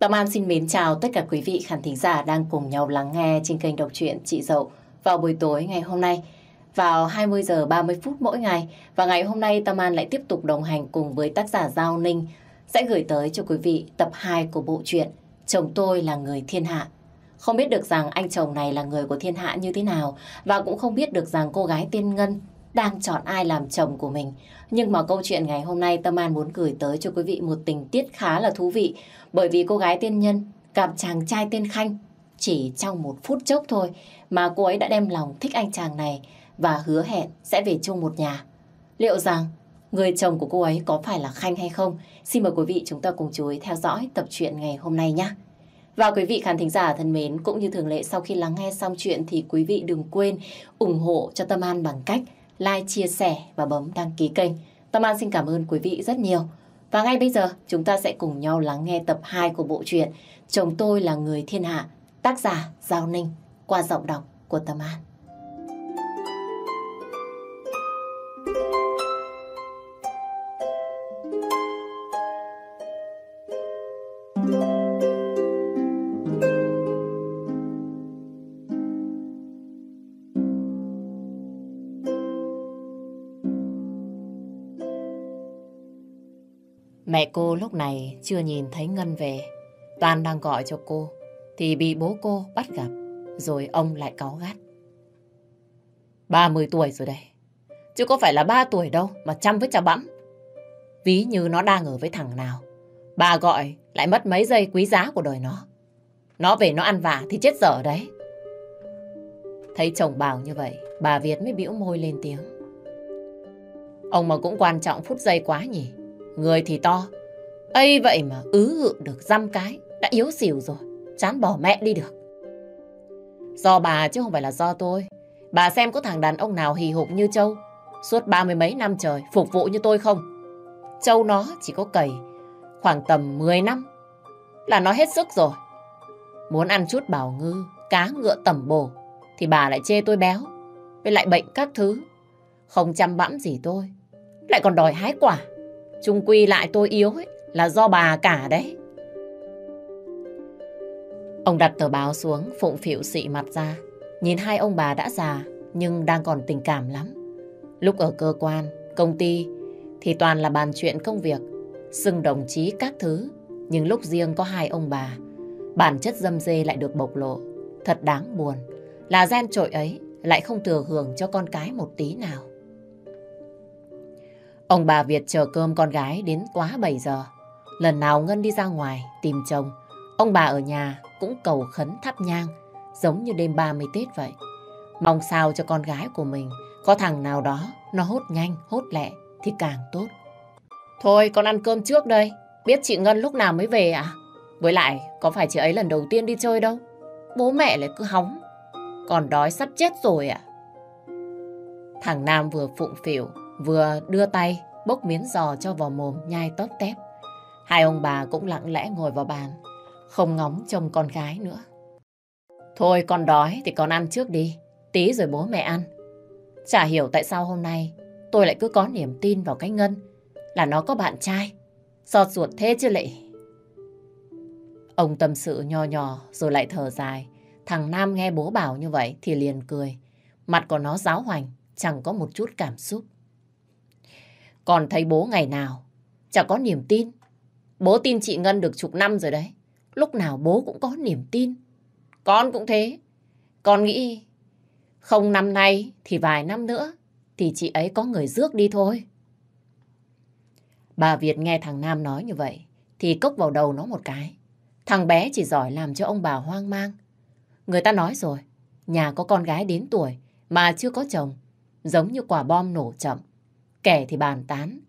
Tâm An xin mến chào tất cả quý vị khán thính giả đang cùng nhau lắng nghe trên kênh đọc truyện Chị Dậu vào buổi tối ngày hôm nay vào 20 giờ 30 phút mỗi ngày, và ngày hôm nay Tâm An lại tiếp tục đồng hành cùng với tác giả Giao Ninh sẽ gửi tới cho quý vị tập 2 của bộ truyện Chồng tôi là người thiên hạ. Không biết được rằng anh chồng này là người của thiên hạ như thế nào và cũng không biết được rằng cô gái tiên Ngân đang chọn ai làm chồng của mình. Nhưng mà câu chuyện ngày hôm nay Tâm An muốn gửi tới cho quý vị một tình tiết khá là thú vị bởi vì cô gái tiên Nhân gặp chàng trai tên Khanh chỉ trong một phút chốc thôi mà cô ấy đã đem lòng thích anh chàng này và hứa hẹn sẽ về chung một nhà. Liệu rằng người chồng của cô ấy có phải là Khanh hay không? Xin mời quý vị chúng ta cùng chú ý theo dõi tập truyện ngày hôm nay nhé. Và quý vị khán thính giả thân mến, cũng như thường lệ sau khi lắng nghe xong chuyện thì quý vị đừng quên ủng hộ cho Tâm An bằng cách like, chia sẻ và bấm đăng ký kênh. Tâm An xin cảm ơn quý vị rất nhiều. Và ngay bây giờ chúng ta sẽ cùng nhau lắng nghe tập 2 của bộ truyện Chồng tôi là người thiên hạ, tác giả Giao Ninh qua giọng đọc của Tâm An. Mẹ cô lúc này chưa nhìn thấy Ngân về. Toàn đang gọi cho cô, thì bị bố cô bắt gặp, rồi ông lại cáu gắt. 30 tuổi rồi đây, chứ có phải là 3 tuổi đâu mà chăm với chà bẵm. Ví như nó đang ở với thằng nào, bà gọi lại mất mấy giây quý giá của đời nó. Nó về nó ăn vạ thì chết dở đấy. Thấy chồng bảo như vậy, bà Việt mới bĩu môi lên tiếng. Ông mà cũng quan trọng phút giây quá nhỉ. Người thì to. ấy vậy mà ứ hự được dăm cái. Đã yếu xỉu rồi. Chán bỏ mẹ đi được. Do bà chứ không phải là do tôi. Bà xem có thằng đàn ông nào hì hục như Châu. Suốt ba mươi mấy năm trời phục vụ như tôi không. Châu nó chỉ có cầy khoảng tầm 10 năm là nó hết sức rồi. Muốn ăn chút bảo ngư, cá ngựa tẩm bổ thì bà lại chê tôi béo. Với lại bệnh các thứ. Không chăm bẵm gì tôi. Lại còn đòi hái quả. Trung quy lại tôi yếu ấy, là do bà cả đấy. Ông đặt tờ báo xuống, phụng phịu xị mặt ra. Nhìn hai ông bà đã già, nhưng đang còn tình cảm lắm. Lúc ở cơ quan, công ty, thì toàn là bàn chuyện công việc, xưng đồng chí các thứ. Nhưng lúc riêng có hai ông bà, bản chất dâm dê lại được bộc lộ. Thật đáng buồn, là gen trội ấy lại không thừa hưởng cho con cái một tí nào. Ông bà Việt chờ cơm con gái đến quá 7 giờ. Lần nào Ngân đi ra ngoài tìm chồng, ông bà ở nhà cũng cầu khấn thắp nhang, giống như đêm 30 Tết vậy. Mong sao cho con gái của mình có thằng nào đó nó hốt nhanh, hốt lẹ thì càng tốt. Thôi con ăn cơm trước đây, biết chị Ngân lúc nào mới về à? Với lại có phải chị ấy lần đầu tiên đi chơi đâu. Bố mẹ lại cứ hóng. Còn đói sắp chết rồi à? Thằng Nam vừa phụng phịu vừa đưa tay bốc miếng giò cho vào mồm nhai tóp tép. Hai ông bà cũng lặng lẽ ngồi vào bàn, không ngóng trông con gái nữa. Thôi con đói thì con ăn trước đi, tí rồi bố mẹ ăn. Chả hiểu tại sao hôm nay tôi lại cứ có niềm tin vào cái Ngân là nó có bạn trai. Giọt ruột thế chứ lệ. Ông tâm sự nho nhỏ rồi lại thở dài. Thằng Nam nghe bố bảo như vậy thì liền cười. Mặt của nó giáo hoành, chẳng có một chút cảm xúc. Còn thấy bố ngày nào, chả có niềm tin. Bố tin chị Ngân được chục năm rồi đấy. Lúc nào bố cũng có niềm tin. Con cũng thế. Con nghĩ không năm nay thì vài năm nữa thì chị ấy có người rước đi thôi. Bà Việt nghe thằng Nam nói như vậy thì cốc vào đầu nó một cái. Thằng bé chỉ giỏi làm cho ông bà hoang mang. Người ta nói rồi, nhà có con gái đến tuổi mà chưa có chồng, giống như quả bom nổ chậm. Kẻ thì bàn tán.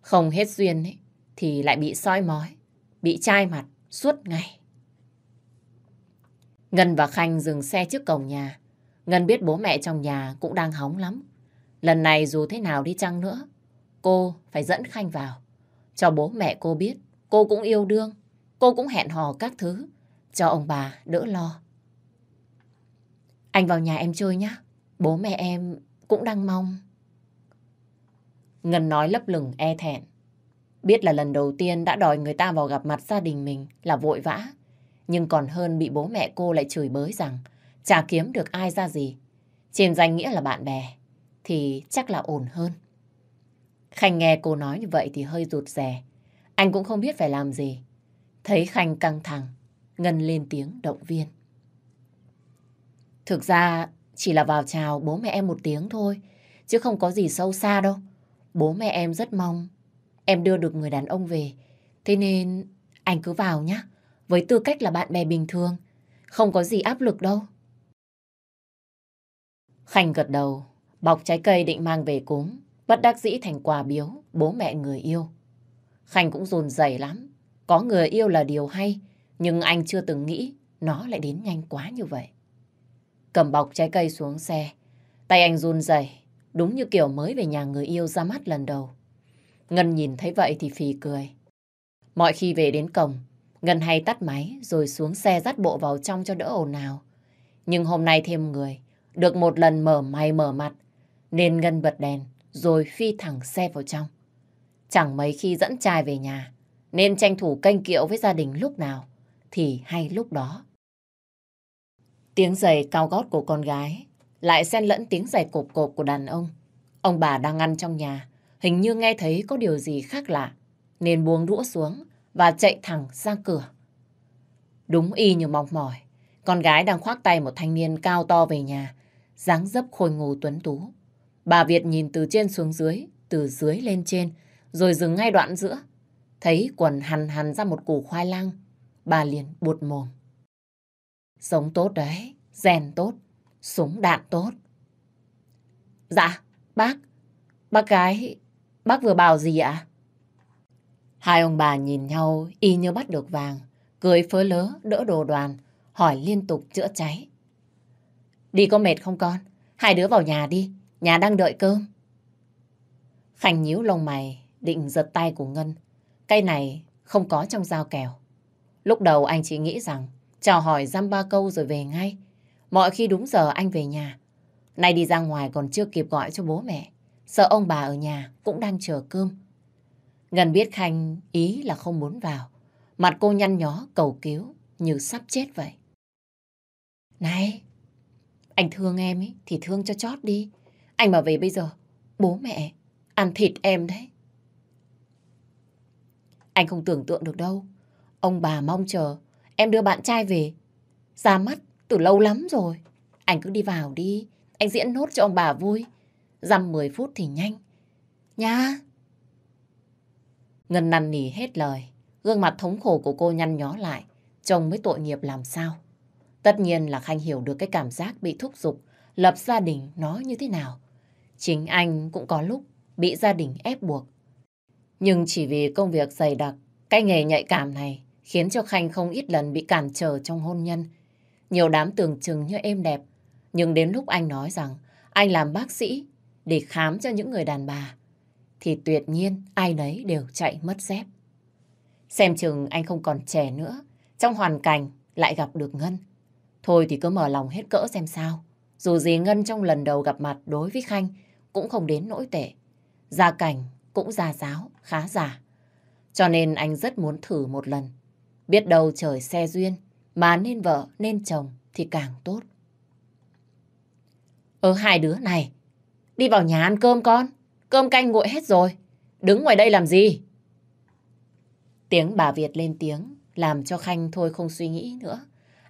Không hết duyên ấy, thì lại bị soi mói, bị chai mặt suốt ngày. Ngân và Khanh dừng xe trước cổng nhà. Ngân biết bố mẹ trong nhà cũng đang hóng lắm. Lần này dù thế nào đi chăng nữa, cô phải dẫn Khanh vào. Cho bố mẹ cô biết, cô cũng yêu đương, cô cũng hẹn hò các thứ, cho ông bà đỡ lo. Anh vào nhà em chơi nhé, bố mẹ em cũng đang mong. Ngân nói lấp lửng e thẹn. Biết là lần đầu tiên đã đòi người ta vào gặp mặt gia đình mình là vội vã. Nhưng còn hơn bị bố mẹ cô lại chửi bới rằng chả kiếm được ai ra gì. Trên danh nghĩa là bạn bè thì chắc là ổn hơn. Khanh nghe cô nói như vậy thì hơi rụt rè. Anh cũng không biết phải làm gì. Thấy Khanh căng thẳng, Ngân lên tiếng động viên. Thực ra chỉ là vào chào bố mẹ em một tiếng thôi, chứ không có gì sâu xa đâu. Bố mẹ em rất mong em đưa được người đàn ông về. Thế nên anh cứ vào nhé, với tư cách là bạn bè bình thường. Không có gì áp lực đâu. Khanh gật đầu, bọc trái cây định mang về cúng, bất đắc dĩ thành quà biếu bố mẹ người yêu. Khanh cũng rồn rẩy lắm. Có người yêu là điều hay, nhưng anh chưa từng nghĩ nó lại đến nhanh quá như vậy. Cầm bọc trái cây xuống xe, tay anh run rẩy, đúng như kiểu mới về nhà người yêu ra mắt lần đầu. Ngân nhìn thấy vậy thì phì cười. Mọi khi về đến cổng, Ngân hay tắt máy rồi xuống xe dắt bộ vào trong cho đỡ ồn nào. Nhưng hôm nay thêm người, được một lần mở mày mở mặt, nên Ngân bật đèn rồi phi thẳng xe vào trong. Chẳng mấy khi dẫn trai về nhà, nên tranh thủ canh kiệu với gia đình lúc nào thì hay lúc đó. Tiếng giày cao gót của con gái lại xen lẫn tiếng giày cộp cộp của đàn ông. Ông bà đang ăn trong nhà, hình như nghe thấy có điều gì khác lạ, nên buông đũa xuống và chạy thẳng ra cửa. Đúng y như mong mỏi, con gái đang khoác tay một thanh niên cao to về nhà, dáng dấp khôi ngô tuấn tú. Bà Việt nhìn từ trên xuống dưới, từ dưới lên trên, rồi dừng ngay đoạn giữa. Thấy quần hằn hằn ra một củ khoai lang, bà liền buột mồm. Sống tốt đấy, rèn tốt, súng đạn tốt. Dạ, bác, bác gái, bác vừa bảo gì ạ? Hai ông bà nhìn nhau y như bắt được vàng, cười phớ lớ đỡ đồ đoàn, hỏi liên tục chữa cháy. Đi có mệt không con? Hai đứa vào nhà đi, nhà đang đợi cơm. Khánh nhíu lông mày, định giật tay của Ngân. Cây này không có trong dao kèo. Lúc đầu anh chỉ nghĩ rằng chào hỏi dăm ba câu rồi về ngay. Mọi khi đúng giờ anh về nhà. Nay đi ra ngoài còn chưa kịp gọi cho bố mẹ. Sợ ông bà ở nhà cũng đang chờ cơm. Ngân biết Khanh ý là không muốn vào. Mặt cô nhăn nhó cầu cứu như sắp chết vậy. Này, anh thương em ấy thì thương cho chót đi. Anh mà về bây giờ, bố mẹ ăn thịt em đấy. Anh không tưởng tượng được đâu. Ông bà mong chờ em đưa bạn trai về. Ra mắt từ lâu lắm rồi. Anh cứ đi vào đi. Anh diễn nốt cho ông bà vui. Dăm 10 phút thì nhanh. Nha. Ngân năn nỉ hết lời. Gương mặt thống khổ của cô nhăn nhó lại. Chồng mới tội nghiệp làm sao. Tất nhiên là Khanh hiểu được cái cảm giác bị thúc giục, lập gia đình nó như thế nào. Chính anh cũng có lúc bị gia đình ép buộc. Nhưng chỉ vì công việc dày đặc, cái nghề nhạy cảm này khiến cho Khanh không ít lần bị cản trở trong hôn nhân. Nhiều đám tưởng chừng như êm đẹp, nhưng đến lúc anh nói rằng anh làm bác sĩ để khám cho những người đàn bà, thì tuyệt nhiên ai nấy đều chạy mất dép. Xem chừng anh không còn trẻ nữa, trong hoàn cảnh lại gặp được Ngân. Thôi thì cứ mở lòng hết cỡ xem sao. Dù gì Ngân trong lần đầu gặp mặt đối với Khanh cũng không đến nỗi tệ. Gia cảnh cũng già giáo, khá giả. Cho nên anh rất muốn thử một lần. Biết đâu trời xe duyên, mà nên vợ, nên chồng thì càng tốt. Ơ hai đứa này, đi vào nhà ăn cơm con. Cơm canh nguội hết rồi. Đứng ngoài đây làm gì? Tiếng bà Việt lên tiếng, làm cho Khanh thôi không suy nghĩ nữa.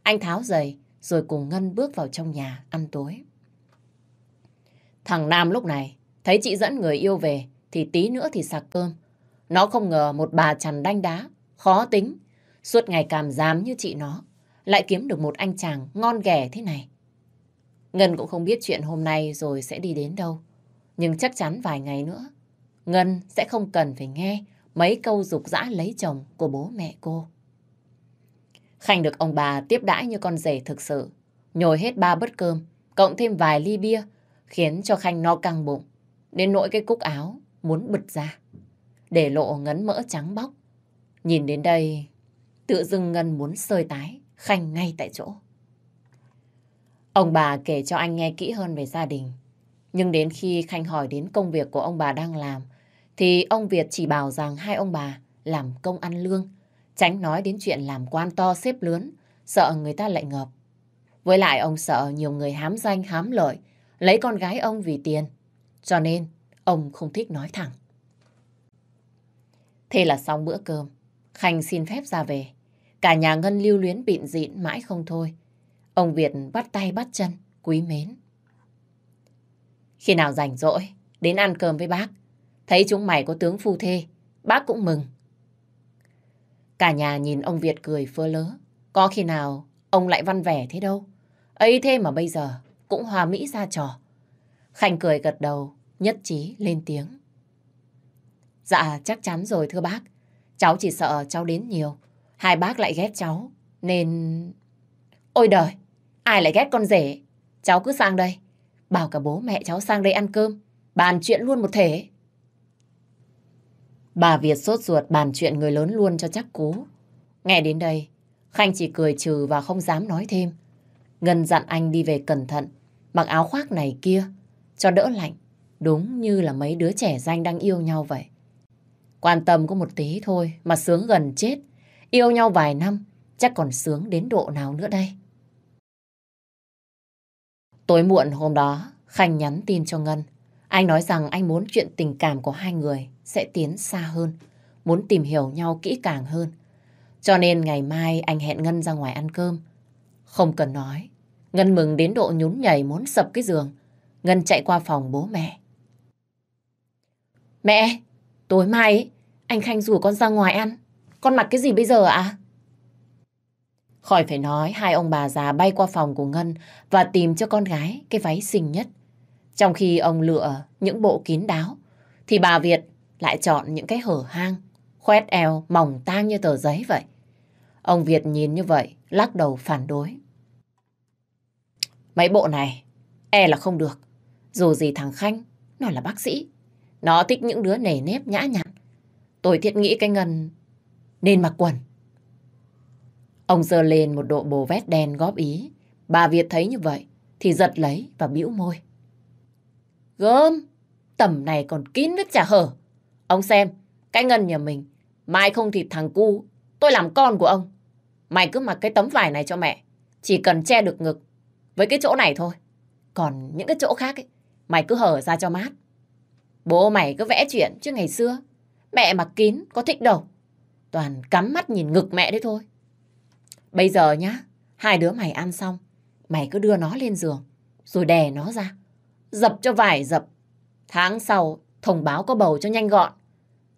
Anh tháo giày, rồi cùng Ngân bước vào trong nhà ăn tối. Thằng Nam lúc này thấy chị dẫn người yêu về thì tí nữa thì sạc cơm. Nó không ngờ một bà chằn đanh đá, khó tính, suốt ngày cảm giám như chị nó, lại kiếm được một anh chàng ngon ghẻ thế này. Ngân cũng không biết chuyện hôm nay rồi sẽ đi đến đâu. Nhưng chắc chắn vài ngày nữa, Ngân sẽ không cần phải nghe mấy câu dục dã lấy chồng của bố mẹ cô. Khanh được ông bà tiếp đãi như con rể thực sự. Nhồi hết ba bát cơm, cộng thêm vài ly bia, khiến cho Khanh no căng bụng. Đến nỗi cái cúc áo muốn bật ra. Để lộ ngấn mỡ trắng bóc. Nhìn đến đây, tự dưng Ngân muốn sơi tái, Khanh ngay tại chỗ. Ông bà kể cho anh nghe kỹ hơn về gia đình. Nhưng đến khi Khanh hỏi đến công việc của ông bà đang làm, thì ông Việt chỉ bảo rằng hai ông bà làm công ăn lương, tránh nói đến chuyện làm quan to xếp lớn, sợ người ta lại ngợp. Với lại ông sợ nhiều người hám danh hám lợi, lấy con gái ông vì tiền, cho nên ông không thích nói thẳng. Thế là xong bữa cơm, Khanh xin phép ra về. Cả nhà Ngân lưu luyến bịn dịn mãi không thôi. Ông Việt bắt tay bắt chân, quý mến. Khi nào rảnh rỗi, đến ăn cơm với bác. Thấy chúng mày có tướng phu thê, bác cũng mừng. Cả nhà nhìn ông Việt cười phơ lớ. Có khi nào ông lại văn vẻ thế đâu. ấy thế mà bây giờ cũng hòa mỹ ra trò. Khanh cười gật đầu, nhất trí lên tiếng. Dạ chắc chắn rồi thưa bác. Cháu chỉ sợ cháu đến nhiều. Hai bác lại ghét cháu. Nên... Ôi đời! Ai lại ghét con rể? Cháu cứ sang đây. Bảo cả bố mẹ cháu sang đây ăn cơm. Bàn chuyện luôn một thể. Bà Việt sốt ruột bàn chuyện người lớn luôn cho chắc cú. Nghe đến đây, Khanh chỉ cười trừ và không dám nói thêm. Ngân dặn anh đi về cẩn thận, mặc áo khoác này kia, cho đỡ lạnh. Đúng như là mấy đứa trẻ danh đang yêu nhau vậy. Quan tâm có một tí thôi mà sướng gần chết. Yêu nhau vài năm, chắc còn sướng đến độ nào nữa đây. Tối muộn hôm đó, Khanh nhắn tin cho Ngân. Anh nói rằng anh muốn chuyện tình cảm của hai người sẽ tiến xa hơn, muốn tìm hiểu nhau kỹ càng hơn. Cho nên ngày mai anh hẹn Ngân ra ngoài ăn cơm. Không cần nói, Ngân mừng đến độ nhún nhảy muốn sập cái giường. Ngân chạy qua phòng bố mẹ. Mẹ, tối mai anh Khanh rủ con ra ngoài ăn. Con mặc cái gì bây giờ ạ? Khỏi phải nói, hai ông bà già bay qua phòng của Ngân và tìm cho con gái cái váy xinh nhất. Trong khi ông lựa những bộ kín đáo, thì bà Việt lại chọn những cái hở hang, khoét eo, mỏng tang như tờ giấy vậy. Ông Việt nhìn như vậy, lắc đầu phản đối. Mấy bộ này, e là không được. Dù gì thằng Khanh, nó là bác sĩ. Nó thích những đứa nề nếp nhã nhặn. Tôi thiết nghĩ cái Ngân nên mặc quần. Ông giơ lên một độ bồ vét đen góp ý. Bà Việt thấy như vậy thì giật lấy và bĩu môi. Gớm, tầm này còn kín vết chả hở. Ông xem, cái ngân nhà mình, mai không thịt thằng cu, tôi làm con của ông. Mày cứ mặc cái tấm vải này cho mẹ, chỉ cần che được ngực với cái chỗ này thôi. Còn những cái chỗ khác ấy, mày cứ hở ra cho mát. Bố mày cứ vẽ chuyện chứ ngày xưa, mẹ mặc kín có thích đâu. Toàn cắm mắt nhìn ngực mẹ đấy thôi. Bây giờ nhá, hai đứa mày ăn xong, mày cứ đưa nó lên giường, rồi đè nó ra. Dập cho vải dập. Tháng sau, thông báo có bầu cho nhanh gọn.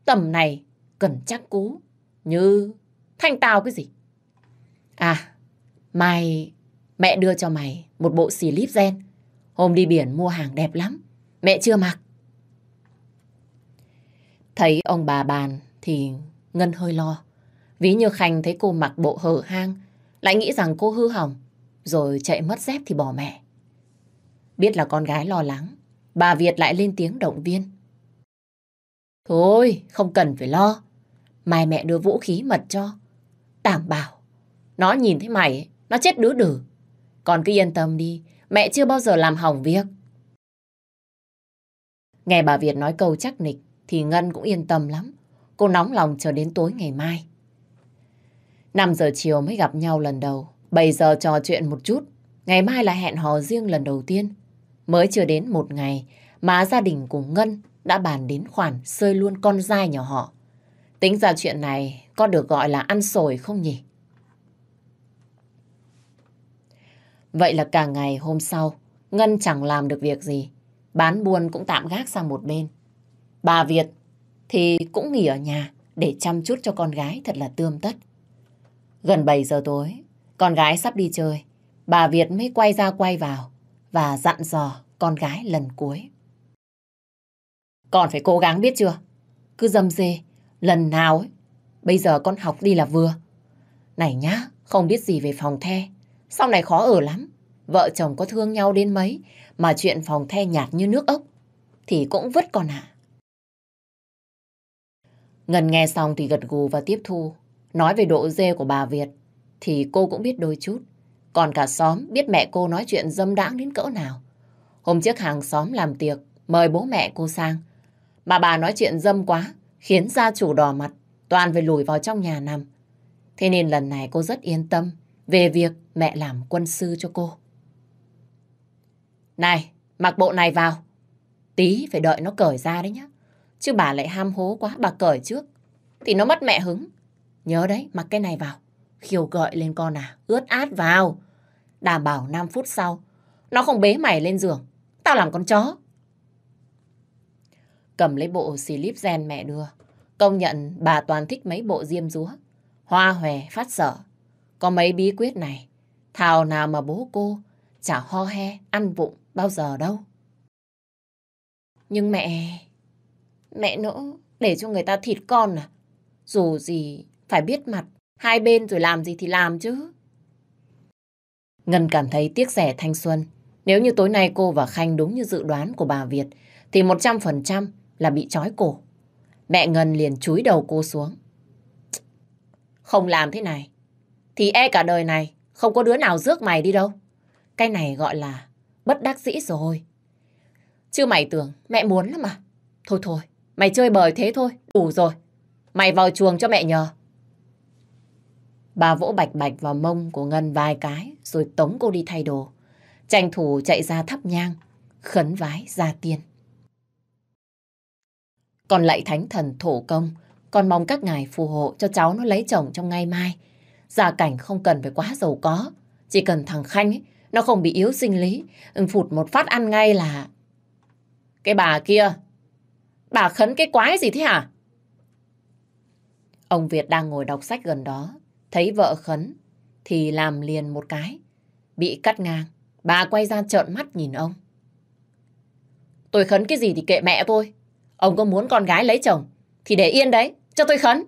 Tầm này, cần chắc cú. Như thanh tao cái gì. À, mày mẹ đưa cho mày một bộ xì líp gen. Hôm đi biển mua hàng đẹp lắm. Mẹ chưa mặc. Thấy ông bà bàn thì Ngân hơi lo. Ví như Khanh thấy cô mặc bộ hở hang, lại nghĩ rằng cô hư hỏng, rồi chạy mất dép thì bỏ mẹ. Biết là con gái lo lắng, bà Việt lại lên tiếng động viên. Thôi, không cần phải lo. Mai mẹ đưa vũ khí mật cho. Đảm bảo, nó nhìn thấy mày, nó chết đứa đử. Con cứ yên tâm đi, mẹ chưa bao giờ làm hỏng việc. Nghe bà Việt nói câu chắc nịch, thì Ngân cũng yên tâm lắm. Cô nóng lòng chờ đến tối ngày mai. 5 giờ chiều mới gặp nhau lần đầu. 7 giờ trò chuyện một chút. Ngày mai là hẹn hò riêng lần đầu tiên. Mới chưa đến một ngày mà gia đình của Ngân đã bàn đến khoản sơi luôn con dai nhỏ họ. Tính ra chuyện này có được gọi là ăn sổi không nhỉ? Vậy là cả ngày hôm sau, Ngân chẳng làm được việc gì. Bán buôn cũng tạm gác sang một bên. Bà Việt thì cũng nghỉ ở nhà để chăm chút cho con gái thật là tươm tất. Gần 7 giờ tối, con gái sắp đi chơi. Bà Việt mới quay ra quay vào và dặn dò con gái lần cuối. Con phải cố gắng biết chưa? Cứ dâm dê, lần nào ấy, bây giờ con học đi là vừa. Này nhá, không biết gì về phòng the, sau này khó ở lắm. Vợ chồng có thương nhau đến mấy, mà chuyện phòng the nhạt như nước ốc, thì cũng vứt con ạ. Ngân nghe xong thì gật gù và tiếp thu. Nói về độ dê của bà Việt, thì cô cũng biết đôi chút. Còn cả xóm biết mẹ cô nói chuyện dâm đãng đến cỡ nào. Hôm trước hàng xóm làm tiệc, mời bố mẹ cô sang. Mà bà nói chuyện dâm quá, khiến gia chủ đỏ mặt, toàn phải lùi vào trong nhà nằm. Thế nên lần này cô rất yên tâm về việc mẹ làm quân sư cho cô. Này, mặc bộ này vào. Tí phải đợi nó cởi ra đấy nhá. Chứ bà lại ham hố quá, bà cởi trước. Thì nó mất mẹ hứng. Nhớ đấy, mặc cái này vào. Khiêu gợi lên con à, ướt át vào. Đảm bảo 5 phút sau, nó không bế mày lên giường. Tao làm con chó. Cầm lấy bộ slip gen mẹ đưa. Công nhận bà toàn thích mấy bộ diêm rúa. Hoa hòe phát sở. Có mấy bí quyết này. Thảo nào mà bố cô chả ho he, ăn vụng bao giờ đâu. Nhưng mẹ... Mẹ nỡ để cho người ta thịt con à? Dù gì phải biết mặt hai bên rồi làm gì thì làm chứ. Ngân cảm thấy tiếc rẻ thanh xuân. Nếu như tối nay cô và Khanh đúng như dự đoán của bà Việt thì 100% là bị trói cổ. Mẹ Ngân liền chúi đầu cô xuống. Không làm thế này thì e cả đời này không có đứa nào rước mày đi đâu. Cái này gọi là bất đắc dĩ rồi. Chứ mày tưởng mẹ muốn lắm mà. Thôi thôi, mày chơi bời thế thôi, đủ rồi. Mày vào chuồng cho mẹ nhờ. Bà vỗ bạch bạch vào mông của Ngân vài cái rồi tống cô đi thay đồ. Tranh thủ chạy ra thắp nhang, khấn vái ra tiên. Còn lại thánh thần thổ công, con mong các ngài phù hộ cho cháu nó lấy chồng trong ngày mai. Gia cảnh không cần phải quá giàu có, chỉ cần thằng Khanh ấy, nó không bị yếu sinh lý, phụt một phát ăn ngay là... Cái bà kia, bà khấn cái quái gì thế hả? Ông Việt đang ngồi đọc sách gần đó, thấy vợ khấn, thì làm liền một cái. Bị cắt ngang, bà quay ra trợn mắt nhìn ông. Tôi khấn cái gì thì kệ mẹ tôi. Ông có muốn con gái lấy chồng, thì để yên đấy, cho tôi khấn.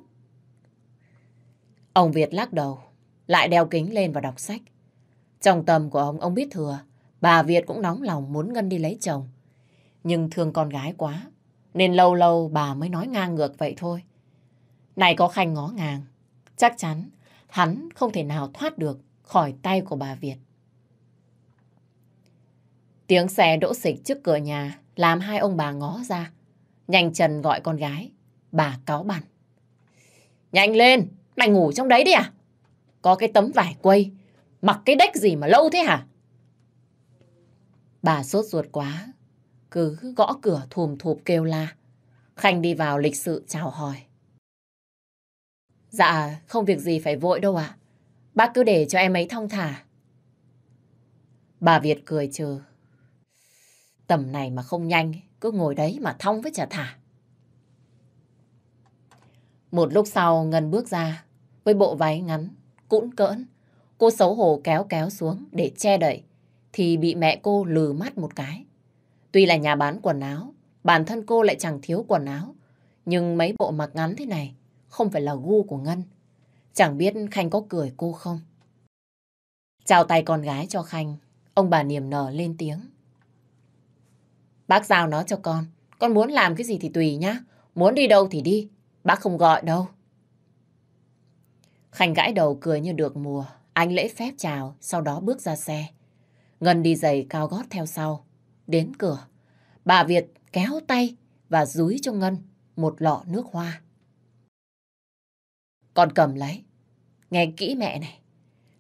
Ông Việt lắc đầu, lại đeo kính lên và đọc sách. Trong tâm của ông, ông biết thừa, bà Việt cũng nóng lòng muốn Ngân đi lấy chồng. Nhưng thương con gái quá, nên lâu lâu bà mới nói ngang ngược vậy thôi. Này có Khanh ngó ngàng, chắc chắn hắn không thể nào thoát được khỏi tay của bà Việt. Tiếng xe đỗ xịch trước cửa nhà làm hai ông bà ngó ra. Nhanh chân gọi con gái, bà cáo bằn. Nhanh lên, mày ngủ trong đấy đi à? Có cái tấm vải quây Mặc cái đếch gì mà lâu thế hả? Bà sốt ruột quá, cứ gõ cửa thùm thụp kêu la. Khanh đi vào lịch sự chào hỏi. Dạ, không việc gì phải vội đâu ạ. Bác cứ để cho em ấy thong thả. Bà Việt cười trừ. Tầm này mà không nhanh, cứ ngồi đấy mà thong với chả thả. Một lúc sau Ngân bước ra với bộ váy ngắn, cũn cỡn, Cô xấu hổ kéo kéo xuống để che đậy, thì bị mẹ cô lừ mắt một cái. Tuy là nhà bán quần áo, bản thân cô lại chẳng thiếu quần áo, nhưng mấy bộ mặc ngắn thế này không phải là gu của Ngân. Chẳng biết Khanh có cười cô không? Chào tay con gái cho Khanh, ông bà niềm nở lên tiếng. Bác giao nó cho con, con muốn làm cái gì thì tùy nhá, muốn đi đâu thì đi, bác không gọi đâu. Khanh gãi đầu cười như được mùa, anh lễ phép chào, sau đó bước ra xe. Ngân đi giày cao gót theo sau. Đến cửa, bà Việt kéo tay và dúi cho Ngân một lọ nước hoa. Con cầm lấy. Nghe kỹ mẹ này.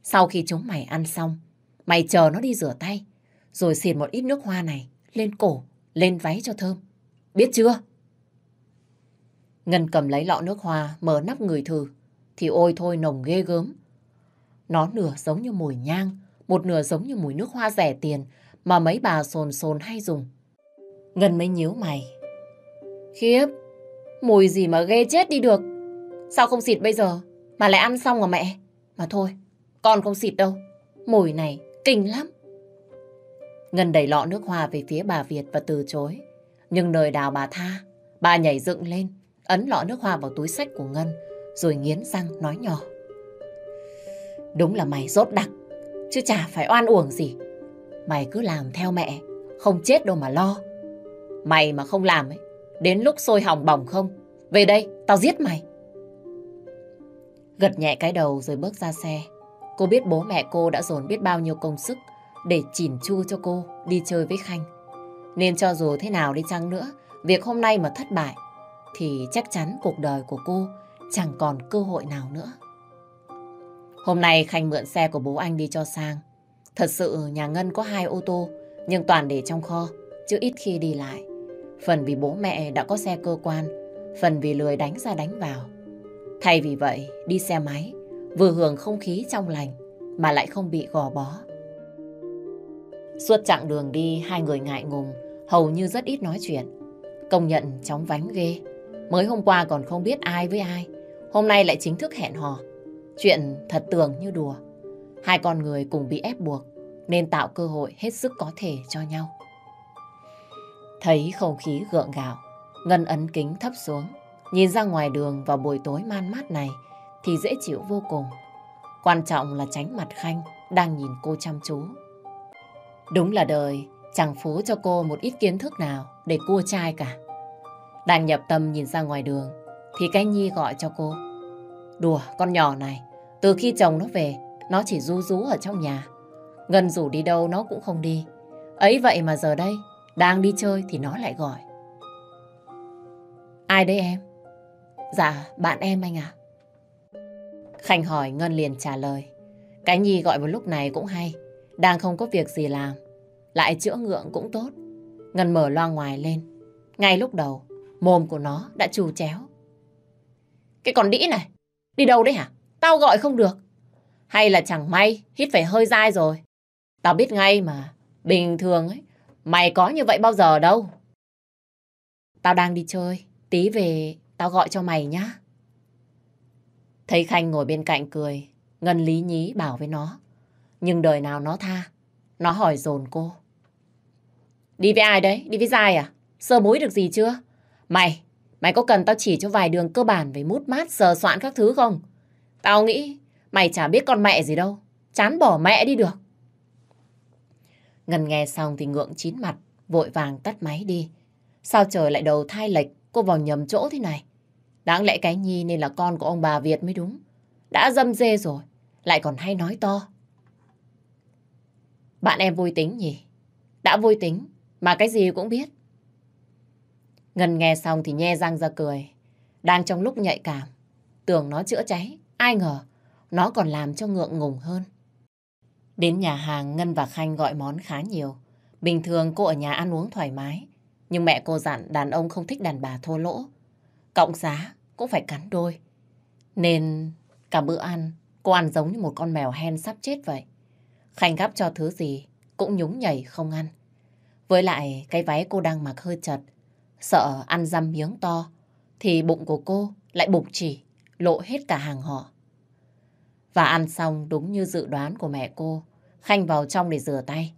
Sau khi chúng mày ăn xong, mày chờ nó đi rửa tay, rồi xịt một ít nước hoa này lên cổ, lên váy cho thơm. Biết chưa? Ngân cầm lấy lọ nước hoa, mở nắp người thử, thì ôi thôi nồng ghê gớm. Nó nửa giống như mùi nhang, một nửa giống như mùi nước hoa rẻ tiền mà mấy bà sồn sồn hay dùng. Ngân mới nhíu mày. Khiếp, mùi gì mà ghê chết đi được. Sao không xịt bây giờ mà lại ăn xong à mẹ? Mà thôi, con không xịt đâu. Mùi này kinh lắm. Ngân đẩy lọ nước hoa về phía bà Việt và từ chối. Nhưng đời đào bà tha, bà nhảy dựng lên, ấn lọ nước hoa vào túi sách của Ngân, rồi nghiến răng nói nhỏ. Đúng là mày rốt đặc, chứ chả phải oan uổng gì. Mày cứ làm theo mẹ, không chết đâu mà lo. Mày mà không làm ấy, đến lúc sôi hỏng bỏng không, về đây, tao giết mày. Gật nhẹ cái đầu rồi bước ra xe. Cô biết bố mẹ cô đã dồn biết bao nhiêu công sức để chỉn chu cho cô đi chơi với Khanh. Nên cho dù thế nào đi chăng nữa, việc hôm nay mà thất bại thì chắc chắn cuộc đời của cô chẳng còn cơ hội nào nữa. Hôm nay Khanh mượn xe của bố anh đi cho sang. Thật sự nhà Ngân có hai ô tô nhưng toàn để trong kho chứ ít khi đi lại. Phần vì bố mẹ đã có xe cơ quan, phần vì lười đánh ra đánh vào. Thay vì vậy, đi xe máy, vừa hưởng không khí trong lành mà lại không bị gò bó. Suốt chặng đường đi, hai người ngại ngùng, hầu như rất ít nói chuyện. Công nhận chóng vánh ghê. Mới hôm qua còn không biết ai với ai. Hôm nay lại chính thức hẹn hò. Chuyện thật tưởng như đùa. Hai con người cùng bị ép buộc nên tạo cơ hội hết sức có thể cho nhau. Thấy không khí gượng gạo, Ngân ấn kính thấp xuống. Nhìn ra ngoài đường vào buổi tối man mát này thì dễ chịu vô cùng. Quan trọng là tránh mặt Khanh đang nhìn cô chăm chú. Đúng là đời chẳng phú cho cô một ít kiến thức nào để cua trai cả. Đang nhập tâm nhìn ra ngoài đường thì cái Nhi gọi cho cô. Đùa, con nhỏ này, từ khi chồng nó về, nó chỉ ru rú ở trong nhà. Ngân rủ đi đâu nó cũng không đi. Ấy vậy mà giờ đây, đang đi chơi thì nó lại gọi. Ai đấy em? Dạ, bạn em anh à. Khanh hỏi Ngân liền trả lời. Cái Nhi gọi vào lúc này cũng hay. Đang không có việc gì làm. Lại chữa ngượng cũng tốt. Ngân mở loa ngoài lên. Ngay lúc đầu, mồm của nó đã trù chéo. Cái con đĩ này, đi đâu đấy hả? Tao gọi không được. Hay là chẳng may, hít phải hơi dai rồi. Tao biết ngay mà, bình thường ấy, mày có như vậy bao giờ đâu. Tao đang đi chơi, tí về tao gọi cho mày nhá. Thấy Khanh ngồi bên cạnh cười, Ngân lý nhí bảo với nó. Nhưng đời nào nó tha, nó hỏi dồn cô. Đi với ai đấy? Đi với Giai à? Sơ mũi được gì chưa? Mày, mày có cần tao chỉ cho vài đường cơ bản về mút mát, sờ soạn các thứ không? Tao nghĩ mày chả biết con mẹ gì đâu. Chán bỏ mẹ đi được. Ngân nghe xong thì ngượng chín mặt, vội vàng tắt máy đi. Sao trời lại đầu thai lệch, cô vào nhầm chỗ thế này? Đáng lẽ cái Nhi nên là con của ông bà Việt mới đúng. Đã dâm dê rồi, lại còn hay nói to. Bạn em vui tính nhỉ? Đã vui tính, mà cái gì cũng biết. Ngân nghe xong thì nhe răng ra cười. Đang trong lúc nhạy cảm, tưởng nó chữa cháy. Ai ngờ, nó còn làm cho ngượng ngùng hơn. Đến nhà hàng, Ngân và Khanh gọi món khá nhiều. Bình thường cô ở nhà ăn uống thoải mái. Nhưng mẹ cô dặn đàn ông không thích đàn bà thô lỗ. Cộng giá cũng phải cắn đôi. Nên cả bữa ăn, cô ăn giống như một con mèo hen sắp chết vậy. Khanh gắp cho thứ gì cũng nhúng nhảy không ăn. Với lại cái váy cô đang mặc hơi chật, sợ ăn dăm miếng to thì bụng của cô lại bụng chỉ, lộ hết cả hàng họ. Và ăn xong đúng như dự đoán của mẹ cô, Khanh vào trong để rửa tay.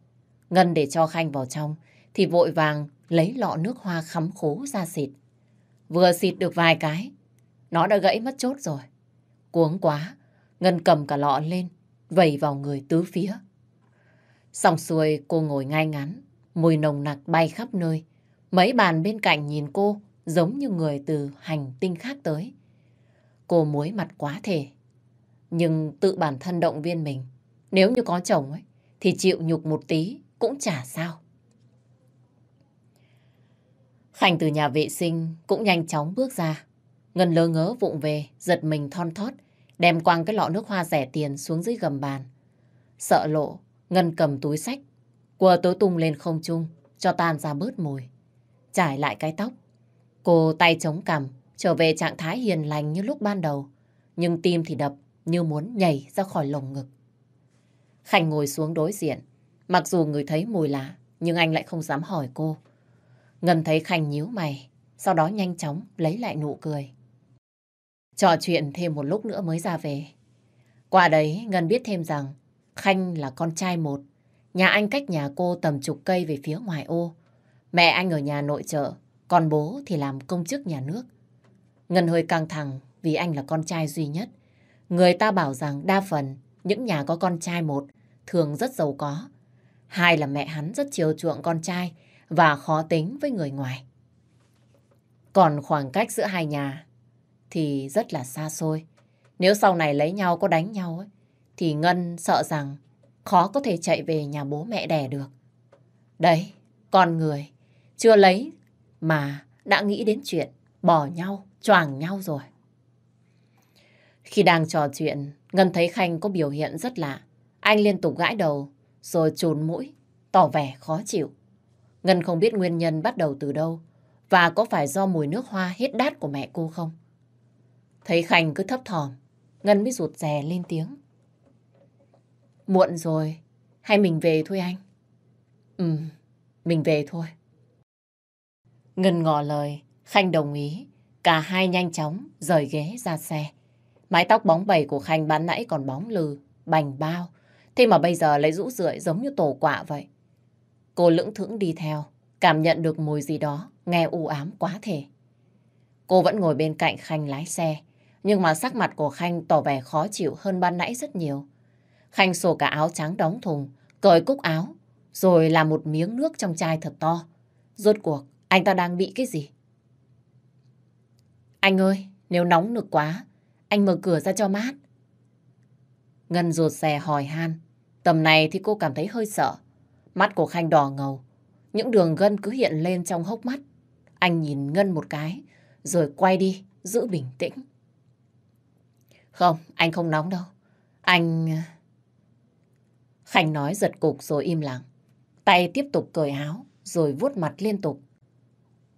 Ngân để cho Khanh vào trong thì vội vàng lấy lọ nước hoa khắm khố ra xịt. Vừa xịt được vài cái, nó đã gãy mất chốt rồi. Cuống quá, Ngân cầm cả lọ lên, vẩy vào người tứ phía. Xong xuôi cô ngồi ngay ngắn, mùi nồng nặc bay khắp nơi. Mấy bàn bên cạnh nhìn cô giống như người từ hành tinh khác tới. Cô muối mặt quá thể. Nhưng tự bản thân động viên mình. Nếu như có chồng ấy, thì chịu nhục một tí cũng chả sao. Khanh từ nhà vệ sinh cũng nhanh chóng bước ra. Ngân lơ ngớ vụng về, giật mình thon thót, đem quăng cái lọ nước hoa rẻ tiền xuống dưới gầm bàn. Sợ lộ, Ngân cầm túi sách, quờ tối tung lên không trung, cho tan ra bớt mùi. Trải lại cái tóc, cô tay chống cằm, trở về trạng thái hiền lành như lúc ban đầu, nhưng tim thì đập như muốn nhảy ra khỏi lồng ngực. Khanh ngồi xuống đối diện, mặc dù người thấy mùi lạ, nhưng anh lại không dám hỏi cô. Ngân thấy Khanh nhíu mày, sau đó nhanh chóng lấy lại nụ cười. Trò chuyện thêm một lúc nữa mới ra về. Qua đấy, Ngân biết thêm rằng Khanh là con trai một. Nhà anh cách nhà cô tầm chục cây về phía ngoài ô. Mẹ anh ở nhà nội trợ, còn bố thì làm công chức nhà nước. Ngân hơi căng thẳng vì anh là con trai duy nhất. Người ta bảo rằng đa phần những nhà có con trai một thường rất giàu có. Hai là mẹ hắn rất chiều chuộng con trai và khó tính với người ngoài. Còn khoảng cách giữa hai nhà thì rất là xa xôi. Nếu sau này lấy nhau có đánh nhau ấy, thì Ngân sợ rằng khó có thể chạy về nhà bố mẹ đẻ được. Đấy, con người chưa lấy mà đã nghĩ đến chuyện bỏ nhau, choàng nhau rồi. Khi đang trò chuyện, Ngân thấy Khanh có biểu hiện rất lạ. Anh liên tục gãi đầu, rồi trồn mũi, tỏ vẻ khó chịu. Ngân không biết nguyên nhân bắt đầu từ đâu, và có phải do mùi nước hoa hết đát của mẹ cô không? Thấy Khanh cứ thấp thỏm, Ngân mới rụt rè lên tiếng. Muộn rồi, hay mình về thôi anh? Ừ, mình về thôi. Ngân ngỏ lời, Khanh đồng ý. Cả hai nhanh chóng rời ghế ra xe. Mái tóc bóng bẩy của Khanh bán nãy còn bóng lừ, bành bao. Thế mà bây giờ lấy rũ rượi giống như tổ quạ vậy. Cô lưỡng thững đi theo, cảm nhận được mùi gì đó, nghe u ám quá thể. Cô vẫn ngồi bên cạnh Khanh lái xe, nhưng mà sắc mặt của Khanh tỏ vẻ khó chịu hơn ban nãy rất nhiều. Khanh sổ cả áo trắng đóng thùng, cởi cúc áo, rồi làm một miếng nước trong chai thật to. Rốt cuộc, anh ta đang bị cái gì? Anh ơi, nếu nóng nực quá, anh mở cửa ra cho mát. Ngân ruột rè hỏi han. Tầm này thì cô cảm thấy hơi sợ. Mắt của Khanh đỏ ngầu. Những đường gân cứ hiện lên trong hốc mắt. Anh nhìn Ngân một cái, rồi quay đi, giữ bình tĩnh. Không, anh không nóng đâu. Anh... À. Khanh nói giật cục rồi im lặng. Tay tiếp tục cởi áo, rồi vuốt mặt liên tục.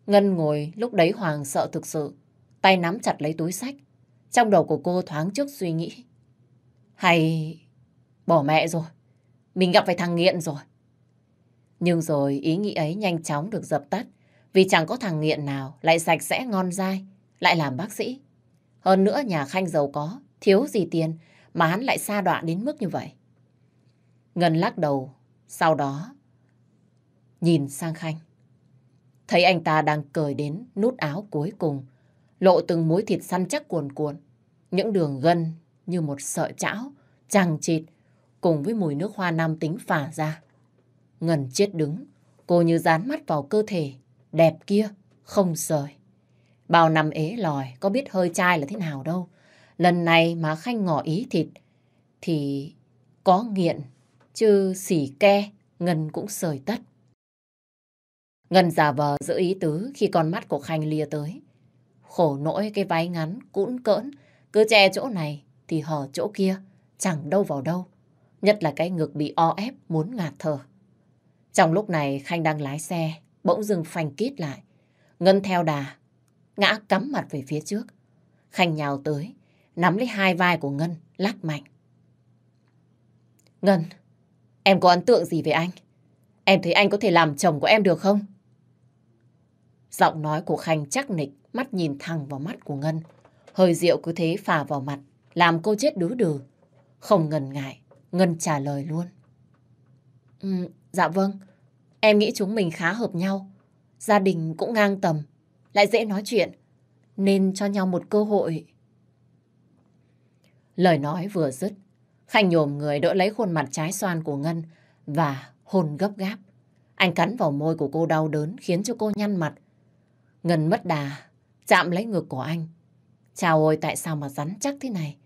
Ngân ngồi lúc đấy Hoàng sợ thực sự. Tay nắm chặt lấy túi sách. Trong đầu của cô thoáng trước suy nghĩ. Hay bỏ mẹ rồi. Mình gặp phải thằng nghiện rồi. Nhưng rồi ý nghĩ ấy nhanh chóng được dập tắt. Vì chẳng có thằng nghiện nào lại sạch sẽ ngon dai, lại làm bác sĩ. Hơn nữa nhà Khanh giàu có, thiếu gì tiền mà hắn lại xa đọa đến mức như vậy. Ngân lắc đầu, sau đó nhìn sang Khanh. Thấy anh ta đang cởi đến nút áo cuối cùng, lộ từng mối thịt săn chắc cuồn cuộn, những đường gân như một sợi chảo, chằng chịt, cùng với mùi nước hoa nam tính phả ra. Ngân chết đứng, cô như dán mắt vào cơ thể, đẹp kia, không rời. Bao năm ế lòi, có biết hơi chai là thế nào đâu. Lần này mà Khanh ngỏ ý thịt, thì có nghiện, chứ xỉ ke, Ngân cũng sời tất. Ngân giả vờ giữ ý tứ khi con mắt của Khanh lia tới. Khổ nỗi cái váy ngắn, cũn cỡn, cứ che chỗ này thì hở chỗ kia, chẳng đâu vào đâu. Nhất là cái ngực bị o ép muốn ngạt thở. Trong lúc này Khanh đang lái xe, bỗng dừng phanh kít lại. Ngân theo đà, ngã cắm mặt về phía trước. Khanh nhào tới, nắm lấy hai vai của Ngân, lắc mạnh. Ngân, em có ấn tượng gì về anh? Em thấy anh có thể làm chồng của em được không? Giọng nói của Khanh chắc nịch, mắt nhìn thẳng vào mắt của Ngân. Hơi rượu cứ thế phả vào mặt, làm cô chết đứ đừ. Không ngần ngại, Ngân trả lời luôn. Ừ, dạ vâng, em nghĩ chúng mình khá hợp nhau. Gia đình cũng ngang tầm, lại dễ nói chuyện, nên cho nhau một cơ hội. Lời nói vừa dứt, Khanh nhổm người đỡ lấy khuôn mặt trái xoan của Ngân và hôn gấp gáp. Anh cắn vào môi của cô đau đớn khiến cho cô nhăn mặt. Ngân mất đà, chạm lấy ngực của anh. Chào ôi, tại sao mà rắn chắc thế này?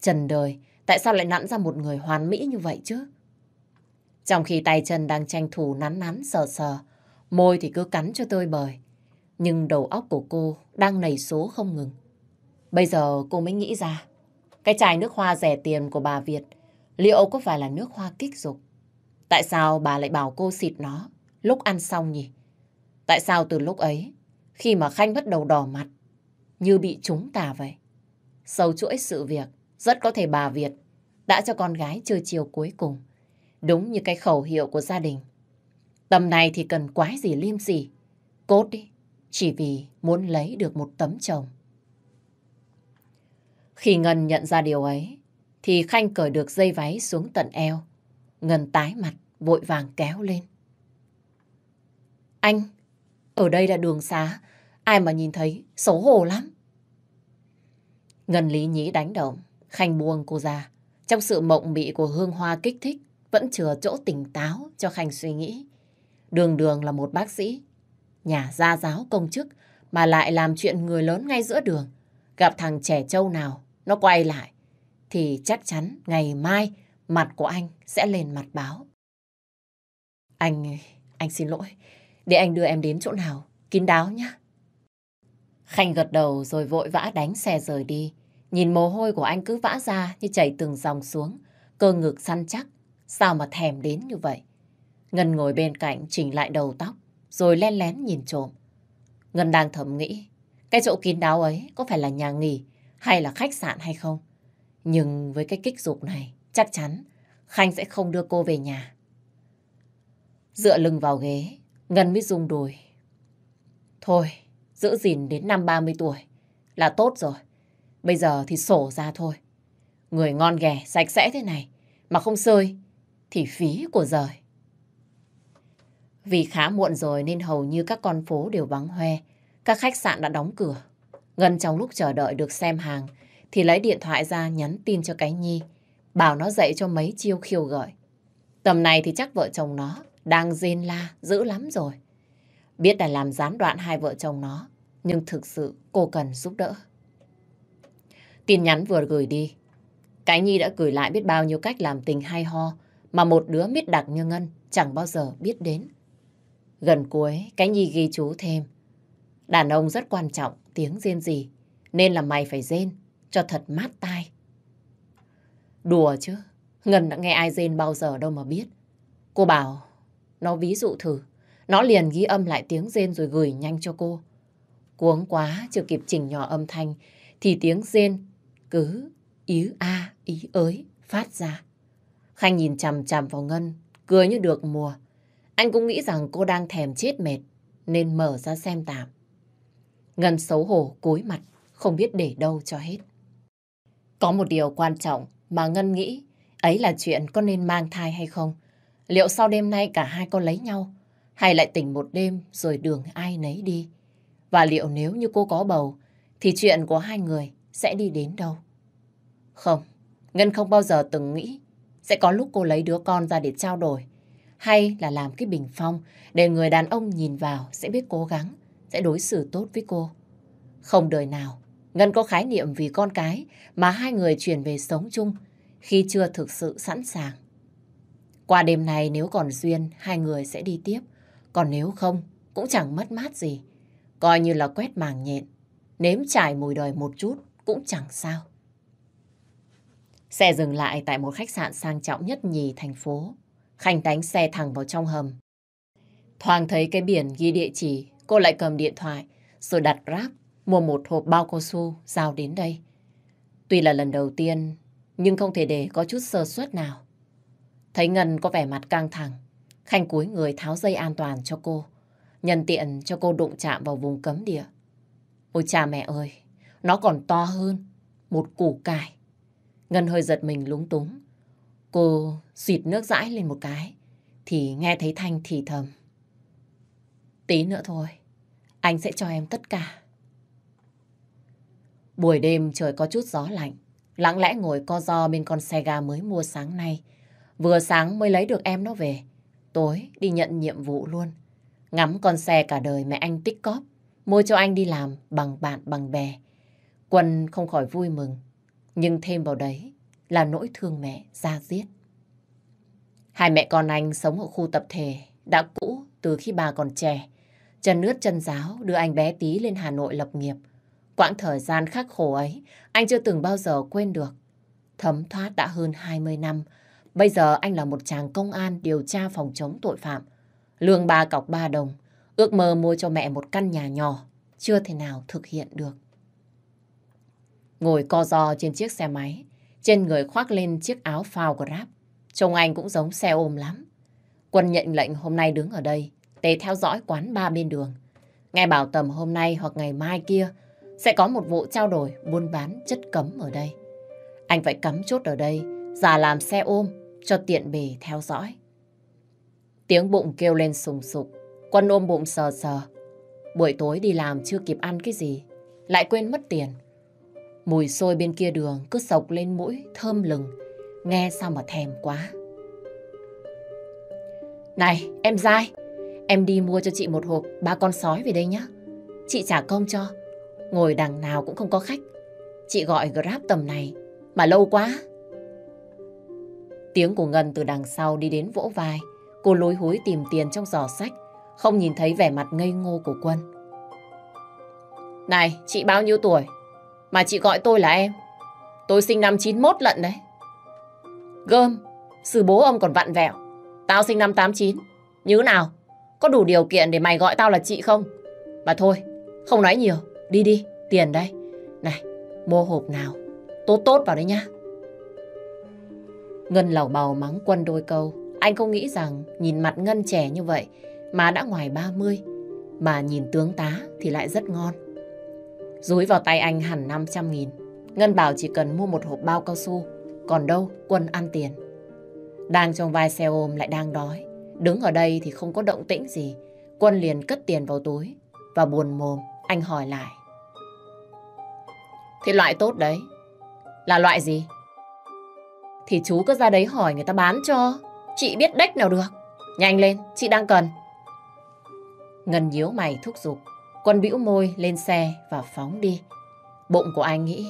Trần đời, tại sao lại nặn ra một người hoàn mỹ như vậy chứ? Trong khi tay chân đang tranh thủ nắn nắn sờ sờ, môi thì cứ cắn cho tôi bời. Nhưng đầu óc của cô đang nảy số không ngừng. Bây giờ cô mới nghĩ ra, cái chai nước hoa rẻ tiền của bà Việt liệu có phải là nước hoa kích dục? Tại sao bà lại bảo cô xịt nó lúc ăn xong nhỉ? Tại sao từ lúc ấy, khi mà Khanh bắt đầu đỏ mặt, như bị trúng tà vậy? Sâu chuỗi sự việc, rất có thể bà Việt đã cho con gái chơi chiều cuối cùng. Đúng như cái khẩu hiệu của gia đình. Tầm này thì cần quái gì liêm gì, Cốt đi, chỉ vì muốn lấy được một tấm chồng. Khi Ngân nhận ra điều ấy, thì Khanh cởi được dây váy xuống tận eo. Ngân tái mặt, vội vàng kéo lên. Anh, ở đây là đường xá, ai mà nhìn thấy xấu hổ lắm. Ngân lý nhí đánh động, Khanh buông cô ra. Trong sự mộng mị của hương hoa kích thích, vẫn chừa chỗ tỉnh táo cho Khanh suy nghĩ. Đường đường là một bác sĩ, nhà gia giáo công chức, mà lại làm chuyện người lớn ngay giữa đường. Gặp thằng trẻ trâu nào, nó quay lại, thì chắc chắn ngày mai mặt của anh sẽ lên mặt báo. Anh, anh xin lỗi. Để anh đưa em đến chỗ nào, kín đáo nhé. Khanh gật đầu rồi vội vã đánh xe rời đi. Nhìn mồ hôi của anh cứ vã ra như chảy từng dòng xuống. Cơ ngực săn chắc. Sao mà thèm đến như vậy? Ngân ngồi bên cạnh chỉnh lại đầu tóc. Rồi len lén nhìn trộm. Ngân đang thầm nghĩ. Cái chỗ kín đáo ấy có phải là nhà nghỉ hay là khách sạn hay không? Nhưng với cái kích dục này chắc chắn Khanh sẽ không đưa cô về nhà. Dựa lưng vào ghế, Ngân mới rung đùi. Thôi, giữ gìn đến năm 30 tuổi là tốt rồi. Bây giờ thì sổ ra thôi. Người ngon ghẻ, sạch sẽ thế này mà không sơi thì phí của giời. Vì khá muộn rồi nên hầu như các con phố đều vắng hoe. Các khách sạn đã đóng cửa. Ngân trong lúc chờ đợi được xem hàng thì lấy điện thoại ra nhắn tin cho cái Nhi. Bảo nó dạy cho mấy chiêu khiêu gợi. Tầm này thì chắc vợ chồng nó đang rên la dữ lắm rồi. Biết là làm gián đoạn hai vợ chồng nó, nhưng thực sự cô cần giúp đỡ. Tin nhắn vừa gửi đi, cái Nhi đã gửi lại biết bao nhiêu cách làm tình hay ho mà một đứa mít đặc như Ngân chẳng bao giờ biết đến. Gần cuối, cái Nhi ghi chú thêm. Đàn ông rất quan trọng tiếng rên gì, nên là mày phải rên cho thật mát tai. Đùa chứ, Ngân đã nghe ai rên bao giờ đâu mà biết. Cô bảo, nó ví dụ thử, nó liền ghi âm lại tiếng rên rồi gửi nhanh cho cô. Cuống quá, chưa kịp chỉnh nhỏ âm thanh, thì tiếng rên cứ ý a, ý ới phát ra. Khanh nhìn chằm chằm vào Ngân, cười như được mùa. Anh cũng nghĩ rằng cô đang thèm chết mệt, nên mở ra xem tạm. Ngân xấu hổ cúi mặt, không biết để đâu cho hết. Có một điều quan trọng mà Ngân nghĩ, ấy là chuyện có nên mang thai hay không. Liệu sau đêm nay cả hai có lấy nhau, hay lại tỉnh một đêm rồi đường ai nấy đi? Và liệu nếu như cô có bầu, thì chuyện của hai người sẽ đi đến đâu? Không, Ngân không bao giờ từng nghĩ sẽ có lúc cô lấy đứa con ra để trao đổi. Hay là làm cái bình phong để người đàn ông nhìn vào sẽ biết cố gắng, sẽ đối xử tốt với cô. Không đời nào, Ngân có khái niệm vì con cái mà hai người chuyển về sống chung khi chưa thực sự sẵn sàng. Qua đêm này nếu còn duyên, hai người sẽ đi tiếp. Còn nếu không, cũng chẳng mất mát gì. Coi như là quét màng nhện. Nếm trải mùi đời một chút cũng chẳng sao. Xe dừng lại tại một khách sạn sang trọng nhất nhì thành phố. Khanh đánh xe thẳng vào trong hầm. Thoàng thấy cái biển ghi địa chỉ, cô lại cầm điện thoại, rồi đặt Grab, mua một hộp bao cao su, giao đến đây. Tuy là lần đầu tiên, nhưng không thể để có chút sơ suất nào. Thấy Ngân có vẻ mặt căng thẳng, Khanh cúi người tháo dây an toàn cho cô, nhân tiện cho cô đụng chạm vào vùng cấm địa. Ôi cha mẹ ơi, nó còn to hơn một củ cải. Ngân hơi giật mình lúng túng. Cô xịt nước dãi lên một cái, thì nghe thấy Thanh thì thầm. Tí nữa thôi, anh sẽ cho em tất cả. Buổi đêm trời có chút gió lạnh, lặng lẽ ngồi co do bên con xe ga mới mua sáng nay. Vừa sáng mới lấy được em nó về, tối đi nhận nhiệm vụ luôn. Ngắm con xe cả đời mẹ anh tích cóp, mua cho anh đi làm bằng bạn bằng bè. Quân không khỏi vui mừng, nhưng thêm vào đấy là nỗi thương mẹ ra giết. Hai mẹ con anh sống ở khu tập thể đã cũ từ khi bà còn trẻ. Chân nước chân giáo đưa anh bé tí lên Hà Nội lập nghiệp. Quãng thời gian khắc khổ ấy, anh chưa từng bao giờ quên được. Thấm thoát đã hơn 20 năm. Bây giờ anh là một chàng công an điều tra phòng chống tội phạm. Lương ba cọc ba đồng. Ước mơ mua cho mẹ một căn nhà nhỏ. Chưa thể nào thực hiện được. Ngồi co giò trên chiếc xe máy. Trên người khoác lên chiếc áo phao Grab. Trông anh cũng giống xe ôm lắm. Quân nhận lệnh hôm nay đứng ở đây để theo dõi quán ba bên đường. Nghe bảo tầm hôm nay hoặc ngày mai kia sẽ có một vụ trao đổi buôn bán chất cấm ở đây. Anh phải cắm chốt ở đây, giả làm xe ôm cho tiện bề theo dõi. Tiếng bụng kêu lên sùng sục, quân ôm bụng sờ sờ. Buổi tối đi làm chưa kịp ăn cái gì, lại quên mất tiền. Mùi xôi bên kia đường cứ sộc lên mũi, thơm lừng, nghe sao mà thèm quá. Này, em dai, em đi mua cho chị một hộp ba con sói về đây nhé. Chị trả công cho, ngồi đằng nào cũng không có khách. Chị gọi Grab tầm này, mà lâu quá. Tiếng của Ngân từ đằng sau đi đến vỗ vai. Cô lối hối tìm tiền trong giỏ sách, không nhìn thấy vẻ mặt ngây ngô của Quân. Này, chị bao nhiêu tuổi? Mà chị gọi tôi là em. Tôi sinh năm 91 lận đấy. Gơm, sư bố ông còn vặn vẹo. Tao sinh năm 89. Như nào? Có đủ điều kiện để mày gọi tao là chị không? Mà thôi, không nói nhiều. Đi đi, tiền đây. Này, mua hộp nào. Tốt tốt vào đấy nhá. Ngân lẩu bầu mắng quân đôi câu. Anh không nghĩ rằng nhìn mặt Ngân trẻ như vậy mà đã ngoài 30. Mà nhìn tướng tá thì lại rất ngon. Rúi vào tay anh hẳn 500 nghìn. Ngân bảo chỉ cần mua một hộp bao cao su. Còn đâu, quân ăn tiền. Đang trong vai xe ôm lại đang đói. Đứng ở đây thì không có động tĩnh gì. Quân liền cất tiền vào túi. Và buồn mồm, anh hỏi lại. Thì loại tốt đấy. Là loại gì? Thì chú cứ ra đấy hỏi người ta bán cho. Chị biết đếch nào được. Nhanh lên, chị đang cần. Ngân nhíu mày thúc giục. Quân bĩu môi lên xe và phóng đi. Bụng của anh nghĩ.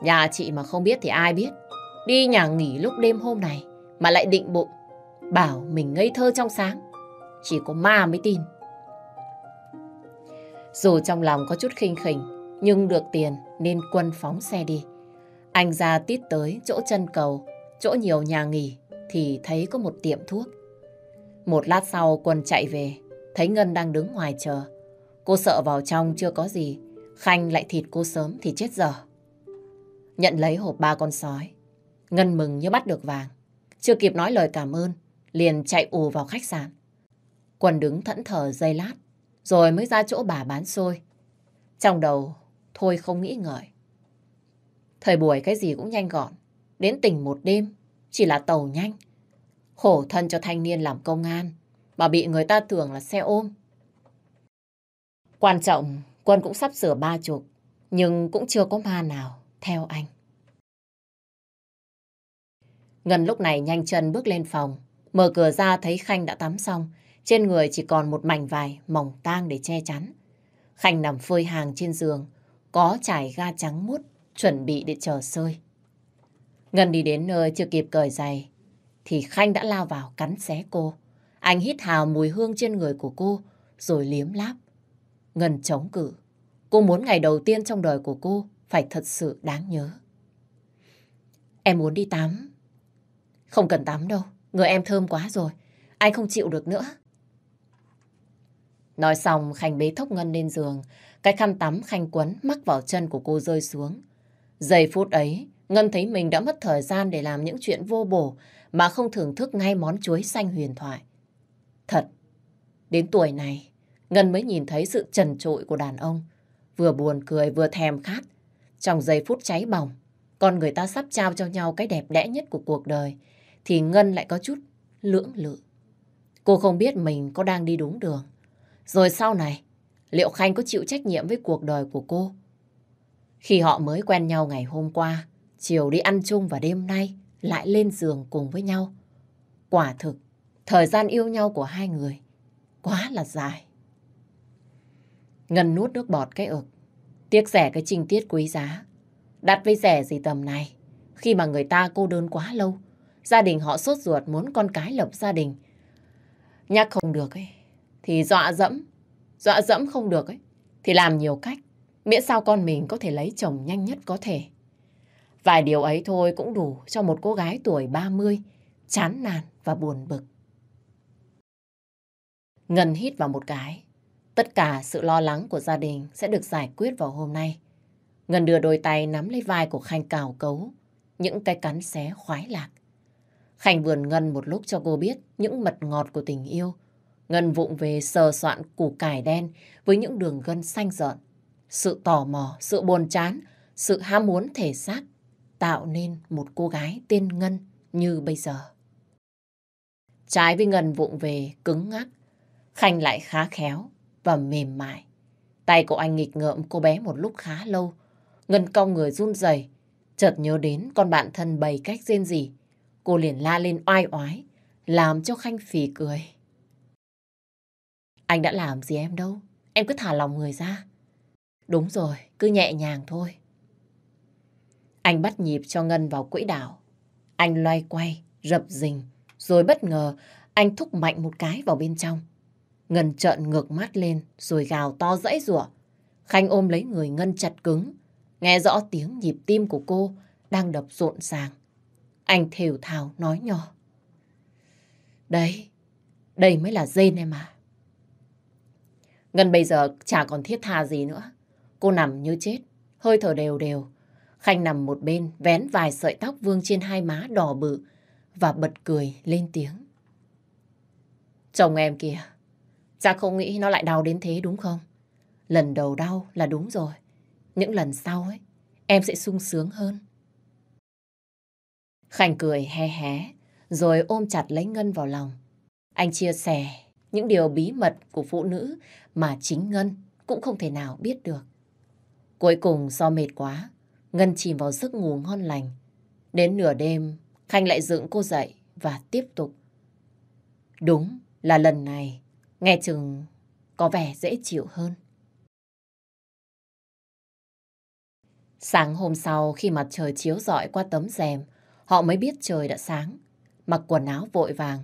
Nhà chị mà không biết thì ai biết. Đi nhà nghỉ lúc đêm hôm này mà lại định bụng. Bảo mình ngây thơ trong sáng. Chỉ có ma mới tin. Dù trong lòng có chút khinh khỉnh, nhưng được tiền nên Quân phóng xe đi. Anh ra tít tới chỗ chân cầu, chỗ nhiều nhà nghỉ thì thấy có một tiệm thuốc. Một lát sau Quân chạy về, thấy Ngân đang đứng ngoài chờ. Cô sợ vào trong chưa có gì, Khanh lại thịt cô sớm thì chết dở. Nhận lấy hộp ba con sói, Ngân mừng như bắt được vàng. Chưa kịp nói lời cảm ơn, liền chạy ù vào khách sạn. Quân đứng thẫn thờ giây lát, rồi mới ra chỗ bà bán xôi. Trong đầu, thôi không nghĩ ngợi. Thời buổi cái gì cũng nhanh gọn, đến tỉnh một đêm, chỉ là tàu nhanh. Khổ thân cho thanh niên làm công an, mà bị người ta tưởng là xe ôm. Quan trọng, Quân cũng sắp sửa ba chục, nhưng cũng chưa có ma nào theo anh. Ngân lúc này nhanh chân bước lên phòng, mở cửa ra thấy Khanh đã tắm xong, trên người chỉ còn một mảnh vải mỏng tang để che chắn. Khanh nằm phơi hàng trên giường, có trải ga trắng mút chuẩn bị để chờ sơi. Ngân đi đến nơi chưa kịp cởi giày, thì Khanh đã lao vào cắn xé cô. Anh hít hào mùi hương trên người của cô, rồi liếm láp. Ngân chống cự. Cô muốn ngày đầu tiên trong đời của cô phải thật sự đáng nhớ. Em muốn đi tắm. Không cần tắm đâu, người em thơm quá rồi. Anh không chịu được nữa. Nói xong, Khanh bế thốc Ngân lên giường. Cái khăn tắm Khanh quấn mắc vào chân của cô rơi xuống. Giây phút ấy, Ngân thấy mình đã mất thời gian để làm những chuyện vô bổ mà không thưởng thức ngay món chuối xanh huyền thoại. Thật, đến tuổi này, Ngân mới nhìn thấy sự trần trội của đàn ông. Vừa buồn cười vừa thèm khát. Trong giây phút cháy bỏng, con người ta sắp trao cho nhau cái đẹp đẽ nhất của cuộc đời, thì Ngân lại có chút lưỡng lự. Cô không biết mình có đang đi đúng đường. Rồi sau này, liệu Khanh có chịu trách nhiệm với cuộc đời của cô? Khi họ mới quen nhau ngày hôm qua, chiều đi ăn chung và đêm nay lại lên giường cùng với nhau. Quả thực, thời gian yêu nhau của hai người quá là dài. Ngân nuốt nước bọt cái ực, tiếc rẻ cái trình tiết quý giá. Đặt với rẻ gì tầm này, khi mà người ta cô đơn quá lâu, gia đình họ sốt ruột muốn con cái lập gia đình. Nhắc không được ấy, thì dọa dẫm, dọa dẫm không được ấy, thì làm nhiều cách, miễn sao con mình có thể lấy chồng nhanh nhất có thể. Vài điều ấy thôi cũng đủ cho một cô gái tuổi 30, chán nản và buồn bực. Ngân hít vào một cái. Tất cả sự lo lắng của gia đình sẽ được giải quyết vào hôm nay. Ngân đưa đôi tay nắm lấy vai của Khanh cào cấu, những cái cắn xé khoái lạc. Khanh vườn Ngân một lúc cho cô biết những mật ngọt của tình yêu. Ngân vụng về sờ soạn củ cải đen với những đường gân xanh rợn. Sự tò mò, sự buồn chán, sự ham muốn thể xác tạo nên một cô gái tên Ngân như bây giờ. Trái với Ngân vụng về, cứng ngắc, Khanh lại khá khéo và mềm mại. Tay của anh nghịch ngợm cô bé một lúc khá lâu. Ngân cong người run rẩy, chợt nhớ đến con bạn thân bày cách rên gì. Cô liền la lên oai oái, làm cho Khanh phì cười. Anh đã làm gì em đâu, em cứ thả lòng người ra. Đúng rồi, cứ nhẹ nhàng thôi. Anh bắt nhịp cho Ngân vào quỹ đạo. Anh loay quay, rập rình, rồi bất ngờ anh thúc mạnh một cái vào bên trong. Ngân trợn ngược mắt lên rồi gào to dãy rủa. Khanh ôm lấy người Ngân chặt cứng, nghe rõ tiếng nhịp tim của cô đang đập rộn ràng. Anh thều thào nói nhỏ. Đây, đây mới là dên em à. Ngân bây giờ chả còn thiết tha gì nữa. Cô nằm như chết, hơi thở đều đều. Khanh nằm một bên, vén vài sợi tóc vương trên hai má đỏ bự và bật cười lên tiếng. Chồng em kìa, chắc không nghĩ nó lại đau đến thế đúng không? Lần đầu đau là đúng rồi. Những lần sau ấy, em sẽ sung sướng hơn. Khanh cười hé hé, rồi ôm chặt lấy Ngân vào lòng. Anh chia sẻ những điều bí mật của phụ nữ mà chính Ngân cũng không thể nào biết được. Cuối cùng do mệt quá, Ngân chìm vào giấc ngủ ngon lành. Đến nửa đêm, Khanh lại dựng cô dậy và tiếp tục. Đúng là lần này, nghe chừng có vẻ dễ chịu hơn. Sáng hôm sau khi mặt trời chiếu rọi qua tấm rèm, họ mới biết trời đã sáng. Mặc quần áo vội vàng,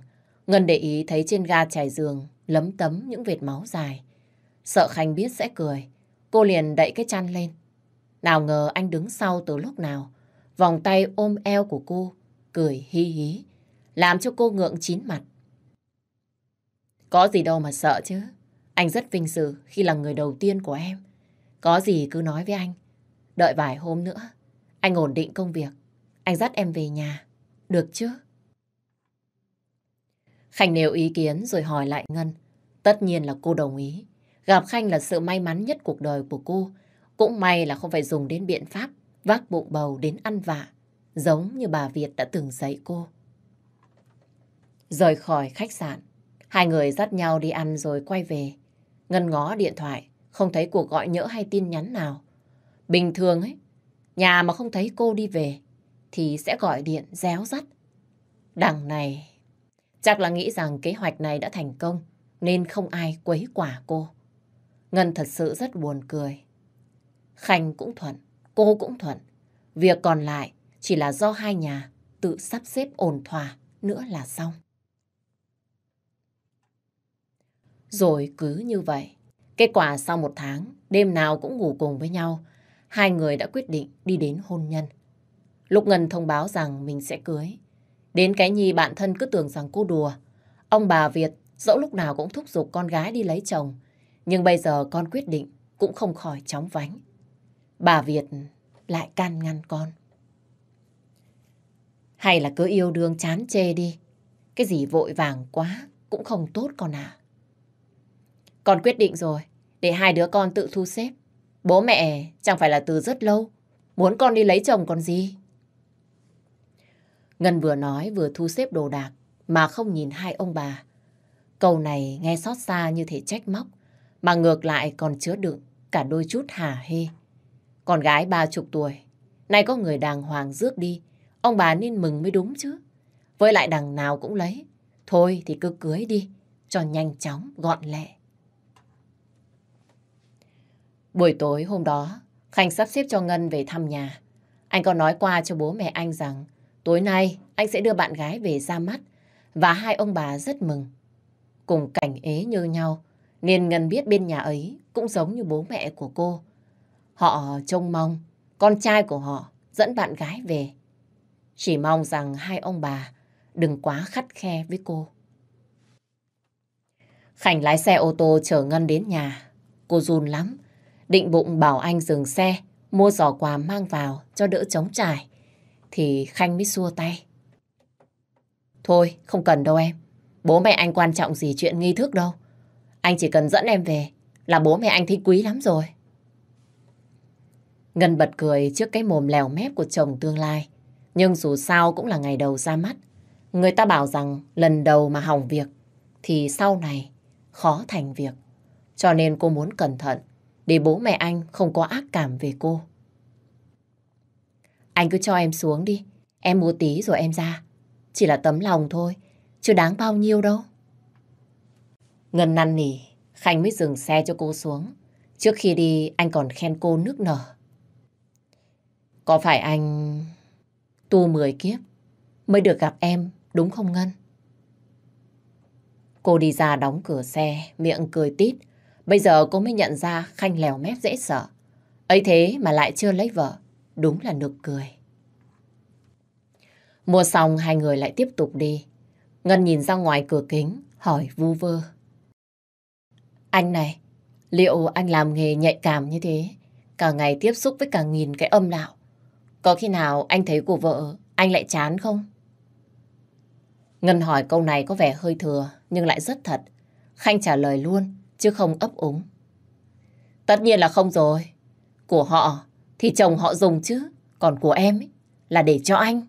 Ngân để ý thấy trên ga trải giường lấm tấm những vệt máu dài. Sợ Khanh biết sẽ cười, cô liền đậy cái chăn lên. Nào ngờ anh đứng sau từ lúc nào, vòng tay ôm eo của cô, cười hi hí, làm cho cô ngượng chín mặt. Có gì đâu mà sợ chứ, anh rất vinh dự khi là người đầu tiên của em. Có gì cứ nói với anh, đợi vài hôm nữa, anh ổn định công việc, anh dắt em về nhà, được chứ? Khánh nêu ý kiến rồi hỏi lại Ngân. Tất nhiên là cô đồng ý. Gặp Khanh là sự may mắn nhất cuộc đời của cô. Cũng may là không phải dùng đến biện pháp vác bụng bầu đến ăn vạ, giống như bà Việt đã từng dạy cô. Rời khỏi khách sạn, hai người dắt nhau đi ăn rồi quay về. Ngân ngó điện thoại, không thấy cuộc gọi nhỡ hay tin nhắn nào. Bình thường ấy, nhà mà không thấy cô đi về, thì sẽ gọi điện réo rắt. Đằng này Chắc là nghĩ rằng kế hoạch này đã thành công nên không ai quấy quả cô. Ngân thật sự rất buồn cười. Khanh cũng thuận, cô cũng thuận. Việc còn lại chỉ là do hai nhà tự sắp xếp ổn thỏa nữa là xong. Rồi cứ như vậy, kết quả sau một tháng, đêm nào cũng ngủ cùng với nhau, hai người đã quyết định đi đến hôn nhân. Lúc Ngân thông báo rằng mình sẽ cưới, Đến cái nhi bạn thân cứ tưởng rằng cô đùa. Ông bà Việt dẫu lúc nào cũng thúc giục con gái đi lấy chồng. Nhưng bây giờ con quyết định cũng không khỏi chóng vánh. Bà Việt lại can ngăn con. Hay là cứ yêu đương chán chê đi. Cái gì vội vàng quá cũng không tốt con à. Con quyết định rồi, để hai đứa con tự thu xếp. Bố mẹ chẳng phải là từ rất lâu, muốn con đi lấy chồng còn gì. Ngân vừa nói vừa thu xếp đồ đạc mà không nhìn hai ông bà. Câu này nghe xót xa như thể trách móc mà ngược lại còn chứa đựng cả đôi chút hả hê. Con gái ba chục tuổi, nay có người đàng hoàng rước đi, ông bà nên mừng mới đúng chứ. Với lại đằng nào cũng lấy, thôi thì cứ cưới đi, cho nhanh chóng, gọn lẹ. Buổi tối hôm đó, Khanh sắp xếp cho Ngân về thăm nhà. Anh có nói qua cho bố mẹ anh rằng Tối nay anh sẽ đưa bạn gái về ra mắt và hai ông bà rất mừng. Cùng cảnh ế như nhau nên Ngân biết bên nhà ấy cũng giống như bố mẹ của cô. Họ trông mong con trai của họ dẫn bạn gái về. Chỉ mong rằng hai ông bà đừng quá khắt khe với cô. Khánh lái xe ô tô chở Ngân đến nhà. Cô run lắm. Định bụng bảo anh dừng xe, mua giỏ quà mang vào cho đỡ chống trải thì Khanh mới xua tay. Thôi, không cần đâu em. Bố mẹ anh quan trọng gì chuyện nghi thức đâu. Anh chỉ cần dẫn em về là bố mẹ anh thấy quý lắm rồi. Ngân bật cười trước cái mồm lèo mép của chồng tương lai. Nhưng dù sao cũng là ngày đầu ra mắt. Người ta bảo rằng lần đầu mà hỏng việc thì sau này khó thành việc. Cho nên cô muốn cẩn thận để bố mẹ anh không có ác cảm về cô. Anh cứ cho em xuống đi. Em mua tí rồi em ra. Chỉ là tấm lòng thôi. Chưa đáng bao nhiêu đâu. Ngân năn nỉ. Khanh mới dừng xe cho cô xuống. Trước khi đi anh còn khen cô nước nở. Có phải anh tu 10 kiếp mới được gặp em đúng không Ngân? Cô đi ra đóng cửa xe, miệng cười tít. Bây giờ cô mới nhận ra Khanh lèo mép dễ sợ. ấy thế mà lại chưa lấy vợ. Đúng là nực cười. Mua xong hai người lại tiếp tục đi. Ngân nhìn ra ngoài cửa kính, hỏi vu vơ. Anh này, liệu anh làm nghề nhạy cảm như thế, cả ngày tiếp xúc với cả nghìn cái âm đạo, có khi nào anh thấy của vợ anh lại chán không? Ngân hỏi câu này có vẻ hơi thừa, nhưng lại rất thật. Khanh trả lời luôn, chứ không ấp úng. Tất nhiên là không rồi. Của họ thì chồng họ dùng chứ, còn của em ấy, là để cho anh.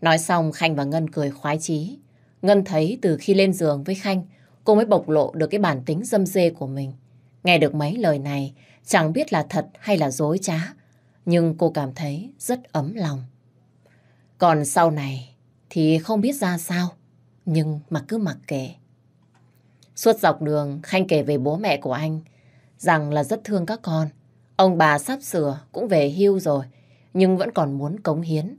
Nói xong Khanh và Ngân cười khoái chí. Ngân thấy từ khi lên giường với Khanh, cô mới bộc lộ được cái bản tính dâm dê của mình. Nghe được mấy lời này, chẳng biết là thật hay là dối trá, nhưng cô cảm thấy rất ấm lòng. Còn sau này thì không biết ra sao, nhưng mà cứ mặc kệ. Suốt dọc đường, Khanh kể về bố mẹ của anh, rằng là rất thương các con. Ông bà sắp sửa cũng về hưu rồi, nhưng vẫn còn muốn cống hiến.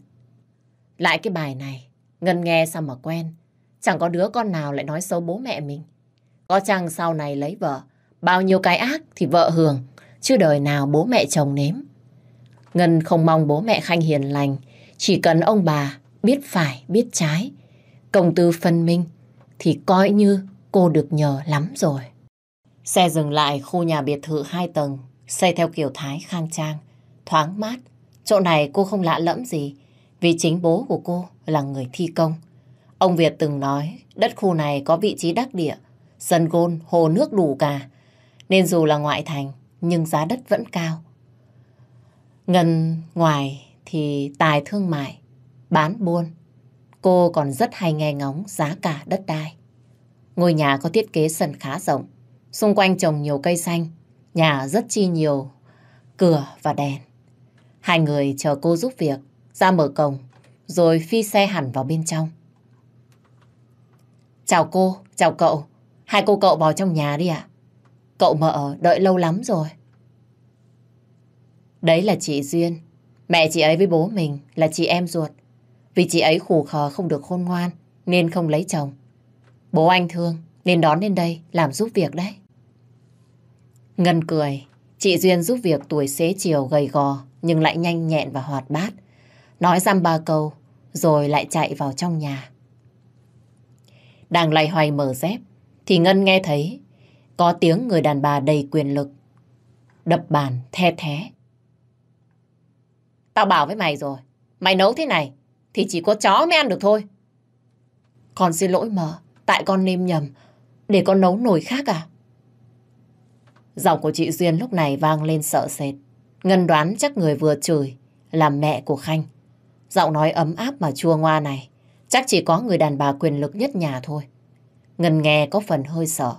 Lại cái bài này, Ngân nghe sao mà quen. Chẳng có đứa con nào lại nói xấu bố mẹ mình. Có chăng sau này lấy vợ, bao nhiêu cái ác thì vợ hưởng, chứ đời nào bố mẹ chồng nếm. Ngân không mong bố mẹ Khanh hiền lành, chỉ cần ông bà biết phải, biết trái. Công tư phân minh thì coi như cô được nhờ lắm rồi. Xe dừng lại khu nhà biệt thự hai tầng, xây theo kiểu Thái khang trang, thoáng mát. Chỗ này cô không lạ lẫm gì, vì chính bố của cô là người thi công. Ông Việt từng nói đất khu này có vị trí đắc địa, sân gôn, hồ nước đủ cả. Nên dù là ngoại thành, nhưng giá đất vẫn cao. Ngân ngoài thì tài thương mại, bán buôn. Cô còn rất hay nghe ngóng giá cả đất đai. Ngôi nhà có thiết kế sân khá rộng, xung quanh trồng nhiều cây xanh, nhà rất chi nhiều, cửa và đèn. Hai người chờ cô giúp việc, ra mở cổng, rồi phi xe hẳn vào bên trong. Chào cô, chào cậu. Hai cô cậu vào trong nhà đi ạ. Cậu mợ đợi lâu lắm rồi. Đấy là chị Duyên. Mẹ chị ấy với bố mình là chị em ruột. Vì chị ấy khủ khờ không được khôn ngoan, nên không lấy chồng. Bố anh thương, nên đón lên đây làm giúp việc đấy. Ngân cười. Chị Duyên giúp việc tuổi xế chiều gầy gò, nhưng lại nhanh nhẹn và hoạt bát. Nói dăm ba câu, rồi lại chạy vào trong nhà. Đang lay hoay mở dép thì Ngân nghe thấy có tiếng người đàn bà đầy quyền lực. Đập bàn the thế. Tao bảo với mày rồi, mày nấu thế này thì chỉ có chó mới ăn được thôi. Con xin lỗi mờ, tại con nêm nhầm, để con nấu nồi khác à? Giọng của chị Duyên lúc này vang lên sợ sệt. Ngân đoán chắc người vừa chửi là mẹ của Khanh. Giọng nói ấm áp mà chua ngoa này chắc chỉ có người đàn bà quyền lực nhất nhà thôi. Ngân nghe có phần hơi sợ.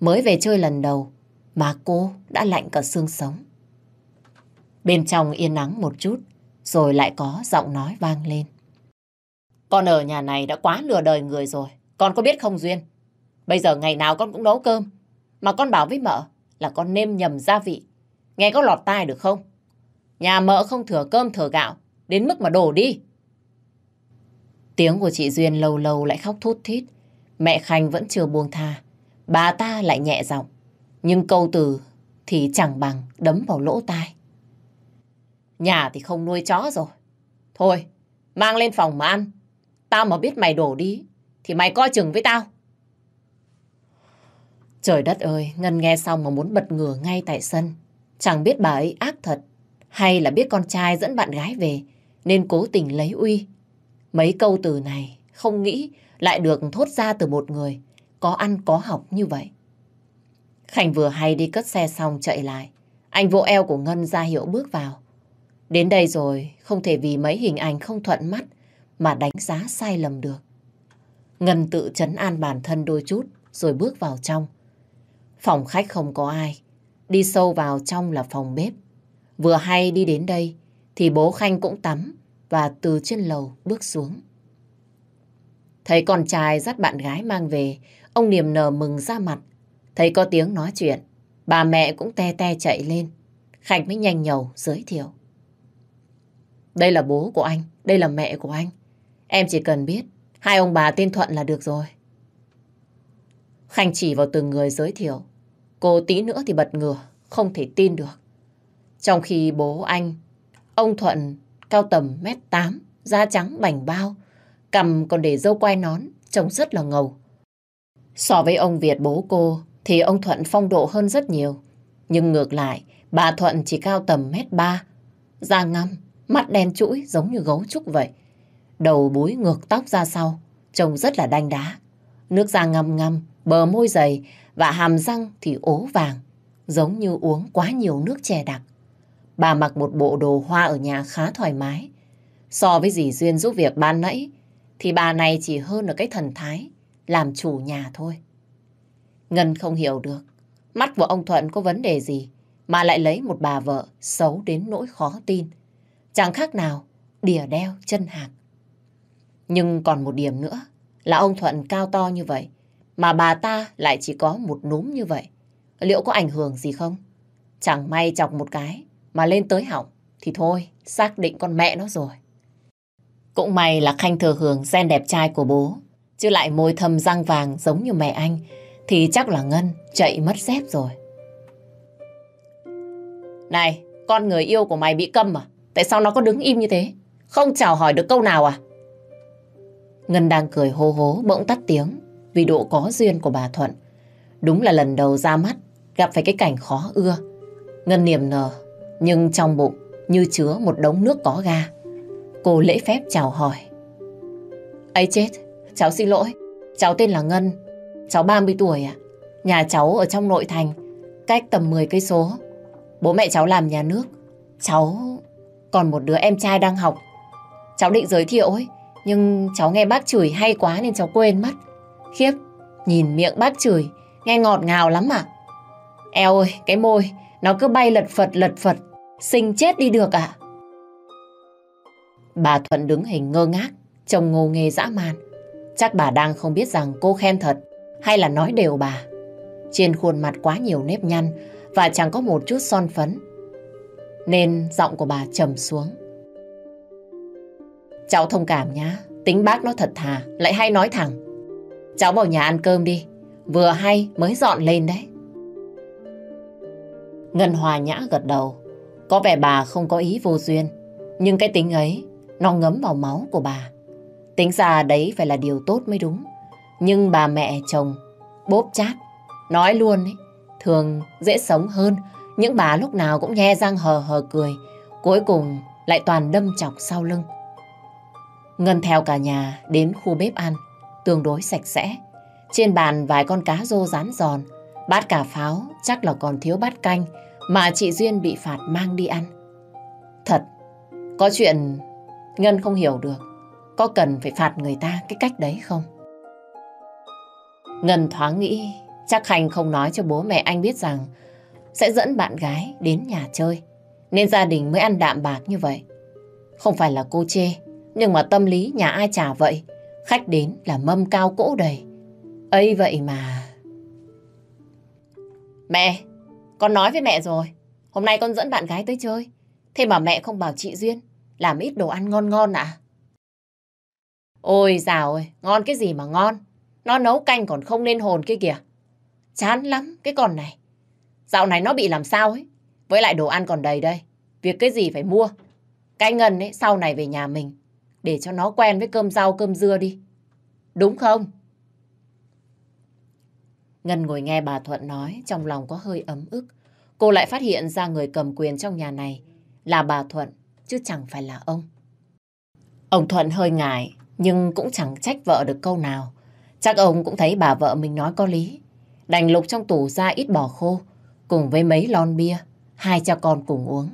Mới về chơi lần đầu, mà cô đã lạnh cả xương sống. Bên trong yên nắng một chút, rồi lại có giọng nói vang lên. Con ở nhà này đã quá lừa đời người rồi. Con có biết không Duyên? Bây giờ ngày nào con cũng nấu cơm. Mà con bảo với mợ là con nêm nhầm gia vị. Nghe có lọt tai được không? Nhà mợ không thừa cơm thừa gạo. Đến mức mà đổ đi. Tiếng của chị Duyên lâu lâu lại khóc thút thít. Mẹ Khanh vẫn chưa buông tha. Bà ta lại nhẹ giọng. Nhưng câu từ thì chẳng bằng đấm vào lỗ tai. Nhà thì không nuôi chó rồi. Thôi, mang lên phòng mà ăn. Tao mà biết mày đổ đi, thì mày coi chừng với tao. Trời đất ơi, Ngân nghe xong mà muốn bật ngửa ngay tại sân. Chẳng biết bà ấy ác thật, hay là biết con trai dẫn bạn gái về, nên cố tình lấy uy. Mấy câu từ này không nghĩ lại được thốt ra từ một người có ăn có học như vậy. Khánh vừa hay đi cất xe xong chạy lại. Anh vỗ eo của Ngân ra hiệu bước vào. Đến đây rồi, không thể vì mấy hình ảnh không thuận mắt mà đánh giá sai lầm được. Ngân tự chấn an bản thân đôi chút rồi bước vào trong. Phòng khách không có ai. Đi sâu vào trong là phòng bếp. Vừa hay đi đến đây thì bố Khanh cũng tắm và từ trên lầu bước xuống. Thấy con trai dắt bạn gái mang về, ông niềm nở mừng ra mặt. Thấy có tiếng nói chuyện, bà mẹ cũng te te chạy lên. Khánh mới nhanh nhầu giới thiệu. Đây là bố của anh, đây là mẹ của anh. Em chỉ cần biết hai ông bà tên Thuận là được rồi. Khanh chỉ vào từng người giới thiệu. Cô tí nữa thì bật ngửa, không thể tin được. Trong khi bố anh, ông Thuận cao tầm mét tám, da trắng bảnh bao, cầm còn để dâu quai nón, trông rất là ngầu. So với ông Việt bố cô thì ông Thuận phong độ hơn rất nhiều. Nhưng ngược lại, bà Thuận chỉ cao tầm mét ba, da ngăm, mắt đen chuỗi giống như gấu trúc vậy. Đầu búi ngược tóc ra sau, trông rất là đanh đá. Nước da ngăm ngăm, bờ môi dày và hàm răng thì ố vàng, giống như uống quá nhiều nước chè đặc. Bà mặc một bộ đồ hoa ở nhà khá thoải mái. So với dì Duyên giúp việc ban nãy, thì bà này chỉ hơn ở cái thần thái, làm chủ nhà thôi. Ngân không hiểu được, mắt của ông Thuận có vấn đề gì, mà lại lấy một bà vợ xấu đến nỗi khó tin. Chẳng khác nào, đìa đeo chân hạc. Nhưng còn một điểm nữa là ông Thuận cao to như vậy, mà bà ta lại chỉ có một núm như vậy. Liệu có ảnh hưởng gì không? Chẳng may chọc một cái mà lên tới họng thì thôi, xác định con mẹ nó rồi. Cũng may là Khanh thừa hưởng gen đẹp trai của bố, chứ lại môi thâm răng vàng giống như mẹ anh thì chắc là Ngân chạy mất dép rồi. Này, con người yêu của mày bị câm à? Tại sao nó có đứng im như thế? Không chào hỏi được câu nào à? Ngân đang cười hô hố bỗng tắt tiếng vì độ có duyên của bà Thuận. Đúng là lần đầu ra mắt gặp phải cái cảnh khó ưa. Ngân niềm nở nhưng trong bụng như chứa một đống nước có ga. Cô lễ phép chào hỏi. ấy chết, cháu xin lỗi. Cháu tên là Ngân. Cháu 30 tuổi ạ. Nhà cháu ở trong nội thành, cách tầm 10 cây số. Bố mẹ cháu làm nhà nước. Cháu còn một đứa em trai đang học. Cháu định giới thiệu ấy, nhưng cháu nghe bác chửi hay quá nên cháu quên mất. Khiếp, nhìn miệng bác chửi, nghe ngọt ngào lắm à. Eo ơi, cái môi, nó cứ bay lật phật lật phật, sinh chết đi được à. Bà Thuận đứng hình ngơ ngác, trông ngô nghê dã man. Chắc bà đang không biết rằng cô khen thật hay là nói đều bà. Trên khuôn mặt quá nhiều nếp nhăn và chẳng có một chút son phấn. Nên giọng của bà trầm xuống. Cháu thông cảm nhá, tính bác nó thật thà, lại hay nói thẳng. Cháu vào nhà ăn cơm đi, vừa hay mới dọn lên đấy. Ngân Hòa nhã gật đầu, có vẻ bà không có ý vô duyên, nhưng cái tính ấy nó ngấm vào máu của bà. Tính ra đấy phải là điều tốt mới đúng. Nhưng bà mẹ chồng bốp chát, nói luôn ấy, thường dễ sống hơn những bà lúc nào cũng nhe răng hờ hờ cười, cuối cùng lại toàn đâm chọc sau lưng. Ngân theo cả nhà đến khu bếp ăn, tương đối sạch sẽ. Trên bàn vài con cá rô rán giòn, bát cà pháo chắc là còn thiếu bát canh mà chị Duyên bị phạt mang đi ăn. Thật, có chuyện Ngân không hiểu được, có cần phải phạt người ta cái cách đấy không? Ngân thoáng nghĩ chắc Khanh không nói cho bố mẹ anh biết rằng sẽ dẫn bạn gái đến nhà chơi. Nên gia đình mới ăn đạm bạc như vậy. Không phải là cô chê, nhưng mà tâm lý nhà ai trả vậy. Khách đến là mâm cao cỗ đầy. ấy vậy mà... Mẹ, con nói với mẹ rồi. Hôm nay con dẫn bạn gái tới chơi. Thế mà mẹ không bảo chị Duyên làm ít đồ ăn ngon ngon à? Ôi dào ơi, ngon cái gì mà ngon. Nó nấu canh còn không nên hồn kia kìa. Chán lắm cái con này. Dạo này nó bị làm sao ấy. Với lại đồ ăn còn đầy đây. Việc cái gì phải mua. Cái ngân ấy sau này về nhà mình. Để cho nó quen với cơm rau cơm dưa đi. Đúng không? Ngân ngồi nghe bà Thuận nói trong lòng có hơi ấm ức. Cô lại phát hiện ra người cầm quyền trong nhà này là bà Thuận chứ chẳng phải là ông. Ông Thuận hơi ngại nhưng cũng chẳng trách vợ được câu nào. Chắc ông cũng thấy bà vợ mình nói có lý. Đành lục trong tủ ra ít bò khô cùng với mấy lon bia, hai cha con cùng uống.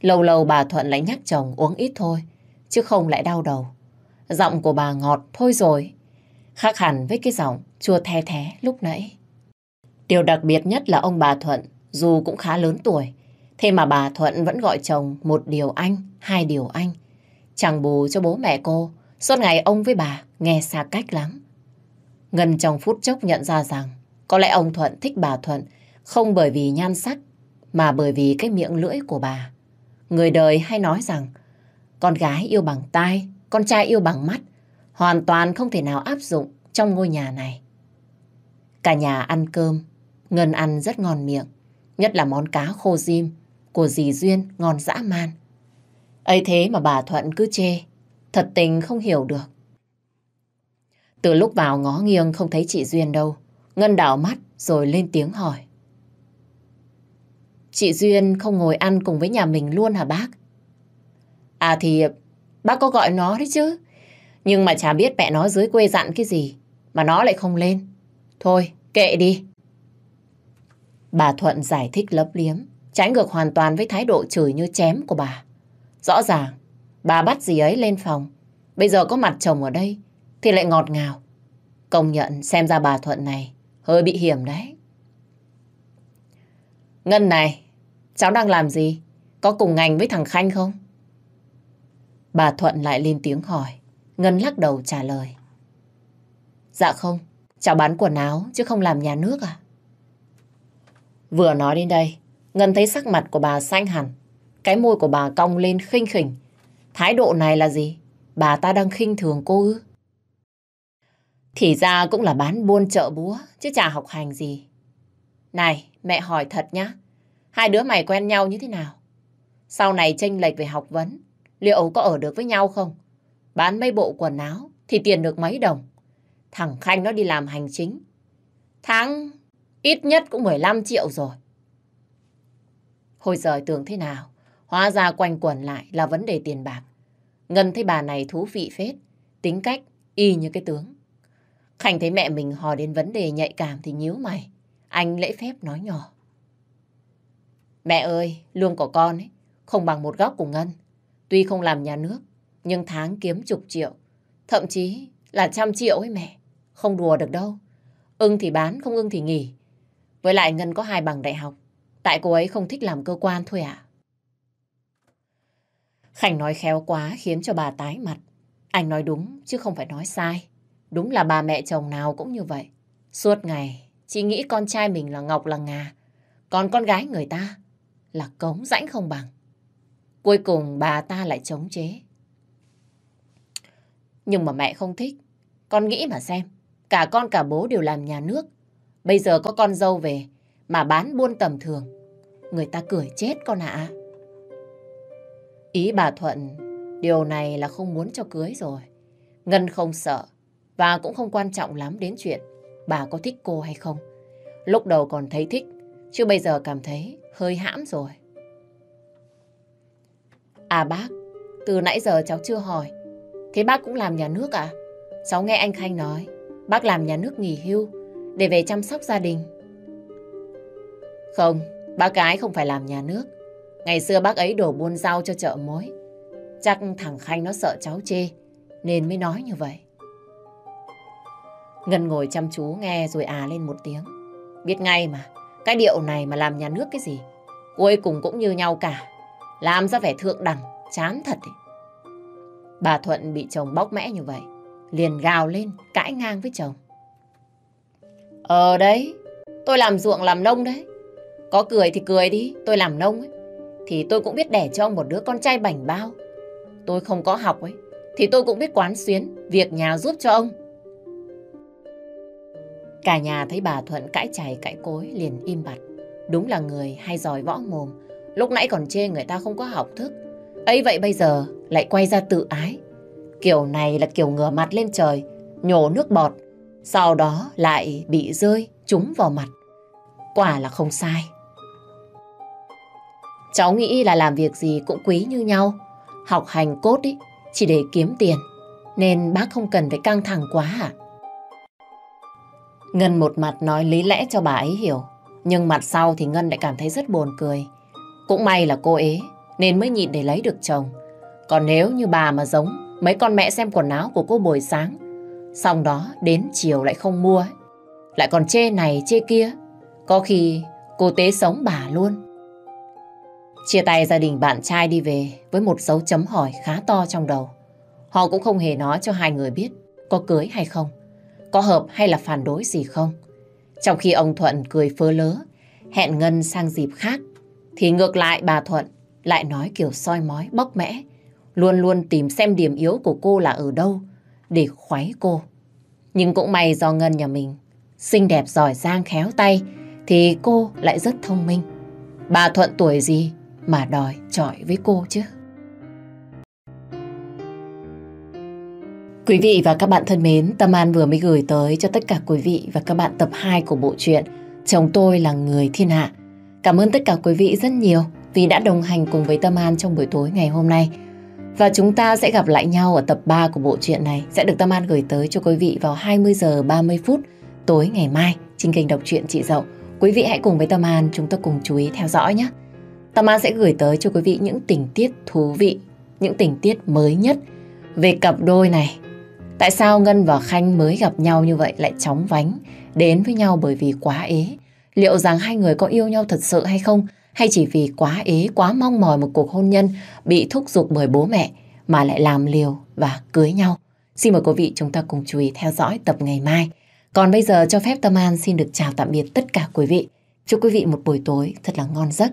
Lâu lâu bà Thuận lại nhắc chồng uống ít thôi, chứ không lại đau đầu. Giọng của bà ngọt thôi rồi, khác hẳn với cái giọng chua the thé lúc nãy. Điều đặc biệt nhất là ông bà Thuận, dù cũng khá lớn tuổi, thế mà bà Thuận vẫn gọi chồng một điều anh, hai điều anh. Chẳng bù cho bố mẹ cô, suốt ngày ông với bà nghe xa cách lắm. Ngân trong phút chốc nhận ra rằng có lẽ ông Thuận thích bà Thuận không bởi vì nhan sắc, mà bởi vì cái miệng lưỡi của bà. Người đời hay nói rằng, con gái yêu bằng tai, con trai yêu bằng mắt, hoàn toàn không thể nào áp dụng trong ngôi nhà này. Cả nhà ăn cơm, Ngân ăn rất ngon miệng, nhất là món cá khô diêm của dì Duyên ngon dã man. ấy thế mà bà Thuận cứ chê, thật tình không hiểu được. Từ lúc vào ngó nghiêng không thấy chị Duyên đâu, Ngân đảo mắt rồi lên tiếng hỏi. Chị Duyên không ngồi ăn cùng với nhà mình luôn hả bác? À thì bác có gọi nó đấy chứ. Nhưng mà chả biết mẹ nó dưới quê dặn cái gì mà nó lại không lên. Thôi, kệ đi. Bà Thuận giải thích lấp liếm, trái ngược hoàn toàn với thái độ chửi như chém của bà. Rõ ràng, bà bắt gì ấy lên phòng. Bây giờ có mặt chồng ở đây thì lại ngọt ngào. Công nhận xem ra bà Thuận này hơi bị hiểm đấy. Ngân này, cháu đang làm gì? Có cùng ngành với thằng Khanh không? Bà Thuận lại lên tiếng hỏi. Ngân lắc đầu trả lời. Dạ không, cháu bán quần áo chứ không làm nhà nước à? Vừa nói đến đây, Ngân thấy sắc mặt của bà xanh hẳn. Cái môi của bà cong lên khinh khỉnh. Thái độ này là gì? Bà ta đang khinh thường cô ư? Thì ra cũng là bán buôn chợ búa, chứ chả học hành gì. Này, mẹ hỏi thật nhá. Hai đứa mày quen nhau như thế nào? Sau này tranh lệch về học vấn, liệu có ở được với nhau không? Bán mấy bộ quần áo thì tiền được mấy đồng. Thằng Khanh nó đi làm hành chính. Tháng ít nhất cũng 15 triệu rồi. Hồi giờ tưởng thế nào? Hóa ra quanh quẩn lại là vấn đề tiền bạc. Ngân thấy bà này thú vị phết, tính cách y như cái tướng. Khanh thấy mẹ mình hò đến vấn đề nhạy cảm thì nhíu mày. Anh lễ phép nói nhỏ. Mẹ ơi, lương của con ấy không bằng một góc của Ngân. Tuy không làm nhà nước, nhưng tháng kiếm chục triệu. Thậm chí là trăm triệu ấy mẹ. Không đùa được đâu. Ưng thì bán, không ưng thì nghỉ. Với lại Ngân có hai bằng đại học. Tại cô ấy không thích làm cơ quan thôi ạ. À? Khánh nói khéo quá khiến cho bà tái mặt. Anh nói đúng chứ không phải nói sai. Đúng là bà mẹ chồng nào cũng như vậy. Suốt ngày, chị nghĩ con trai mình là Ngọc là Ngà. Còn con gái người ta là cống rãnh không bằng. Cuối cùng bà ta lại chống chế. Nhưng mà mẹ không thích. Con nghĩ mà xem. Cả con cả bố đều làm nhà nước. Bây giờ có con dâu về mà bán buôn tầm thường. Người ta cười chết con ạ. Ý bà Thuận, điều này là không muốn cho cưới rồi. Ngân không sợ và cũng không quan trọng lắm đến chuyện bà có thích cô hay không. Lúc đầu còn thấy thích, chứ bây giờ cảm thấy hơi hãm rồi. À bác, từ nãy giờ cháu chưa hỏi. Thế bác cũng làm nhà nước à? Cháu nghe anh Khanh nói, bác làm nhà nước nghỉ hưu để về chăm sóc gia đình. Không, bác gái không phải làm nhà nước. Ngày xưa bác ấy đổ buôn rau cho chợ mối. Chắc thằng Khanh nó sợ cháu chê, nên mới nói như vậy. Ngân ngồi chăm chú nghe rồi à lên một tiếng. Biết ngay mà, cái điệu này mà làm nhà nước cái gì? Cuối cùng cũng như nhau cả. Làm ra vẻ thượng đẳng, chán thật. Ấy. Bà Thuận bị chồng bóc mẽ như vậy. Liền gào lên, cãi ngang với chồng. Ờ đấy, tôi làm ruộng làm nông đấy. Có cười thì cười đi, tôi làm nông ấy. Thì tôi cũng biết đẻ cho ông một đứa con trai bảnh bao. Tôi không có học ấy, thì tôi cũng biết quán xuyến, việc nhà giúp cho ông. Cả nhà thấy bà Thuận cãi chày cãi cối liền im bặt. Đúng là người hay giỏi võ mồm. Lúc nãy còn chê người ta không có học thức. ấy vậy bây giờ lại quay ra tự ái. Kiểu này là kiểu ngửa mặt lên trời, nhổ nước bọt. Sau đó lại bị rơi, trúng vào mặt. Quả là không sai. Cháu nghĩ là làm việc gì cũng quý như nhau. Học hành cốt ý, chỉ để kiếm tiền. Nên bác không cần phải căng thẳng quá à? Ngân một mặt nói lý lẽ cho bà ấy hiểu. Nhưng mặt sau thì Ngân lại cảm thấy rất buồn cười. Cũng may là cô ế nên mới nhịn để lấy được chồng. Còn nếu như bà mà giống mấy con mẹ xem quần áo của cô buổi sáng, xong đó đến chiều lại không mua, lại còn chê này chê kia, có khi cô tế sống bà luôn. Chia tay gia đình bạn trai đi về với một dấu chấm hỏi khá to trong đầu. Họ cũng không hề nói cho hai người biết có cưới hay không có hợp hay là phản đối gì không. Trong khi ông Thuận cười phơ lớ, hẹn Ngân sang dịp khác, thì ngược lại bà Thuận lại nói kiểu soi mói, bóc mẽ, luôn luôn tìm xem điểm yếu của cô là ở đâu để khoái cô. Nhưng cũng may do Ngân nhà mình xinh đẹp giỏi giang khéo tay thì cô lại rất thông minh. Bà Thuận tuổi gì mà đòi trọi với cô chứ? Quý vị và các bạn thân mến, Tâm An vừa mới gửi tới cho tất cả quý vị và các bạn tập 2 của bộ truyện Chồng tôi là người thiên hạ. Cảm ơn tất cả quý vị rất nhiều vì đã đồng hành cùng với Tâm An trong buổi tối ngày hôm nay. Và chúng ta sẽ gặp lại nhau ở tập 3 của bộ truyện này sẽ được Tâm An gửi tới cho quý vị vào 20 giờ 30 phút tối ngày mai trên kênh đọc truyện chị Dậu. Quý vị hãy cùng với Tâm An chúng ta cùng chú ý theo dõi nhé. Tâm An sẽ gửi tới cho quý vị những tình tiết thú vị, những tình tiết mới nhất về cặp đôi này. Tại sao Ngân và Khanh mới gặp nhau như vậy lại chóng vánh, đến với nhau bởi vì quá ế. Liệu rằng hai người có yêu nhau thật sự hay không? Hay chỉ vì quá ế, quá mong mỏi một cuộc hôn nhân bị thúc giục bởi bố mẹ mà lại làm liều và cưới nhau? Xin mời quý vị chúng ta cùng chú ý theo dõi tập ngày mai. Còn bây giờ cho phép Tâm An xin được chào tạm biệt tất cả quý vị. Chúc quý vị một buổi tối thật là ngon giấc.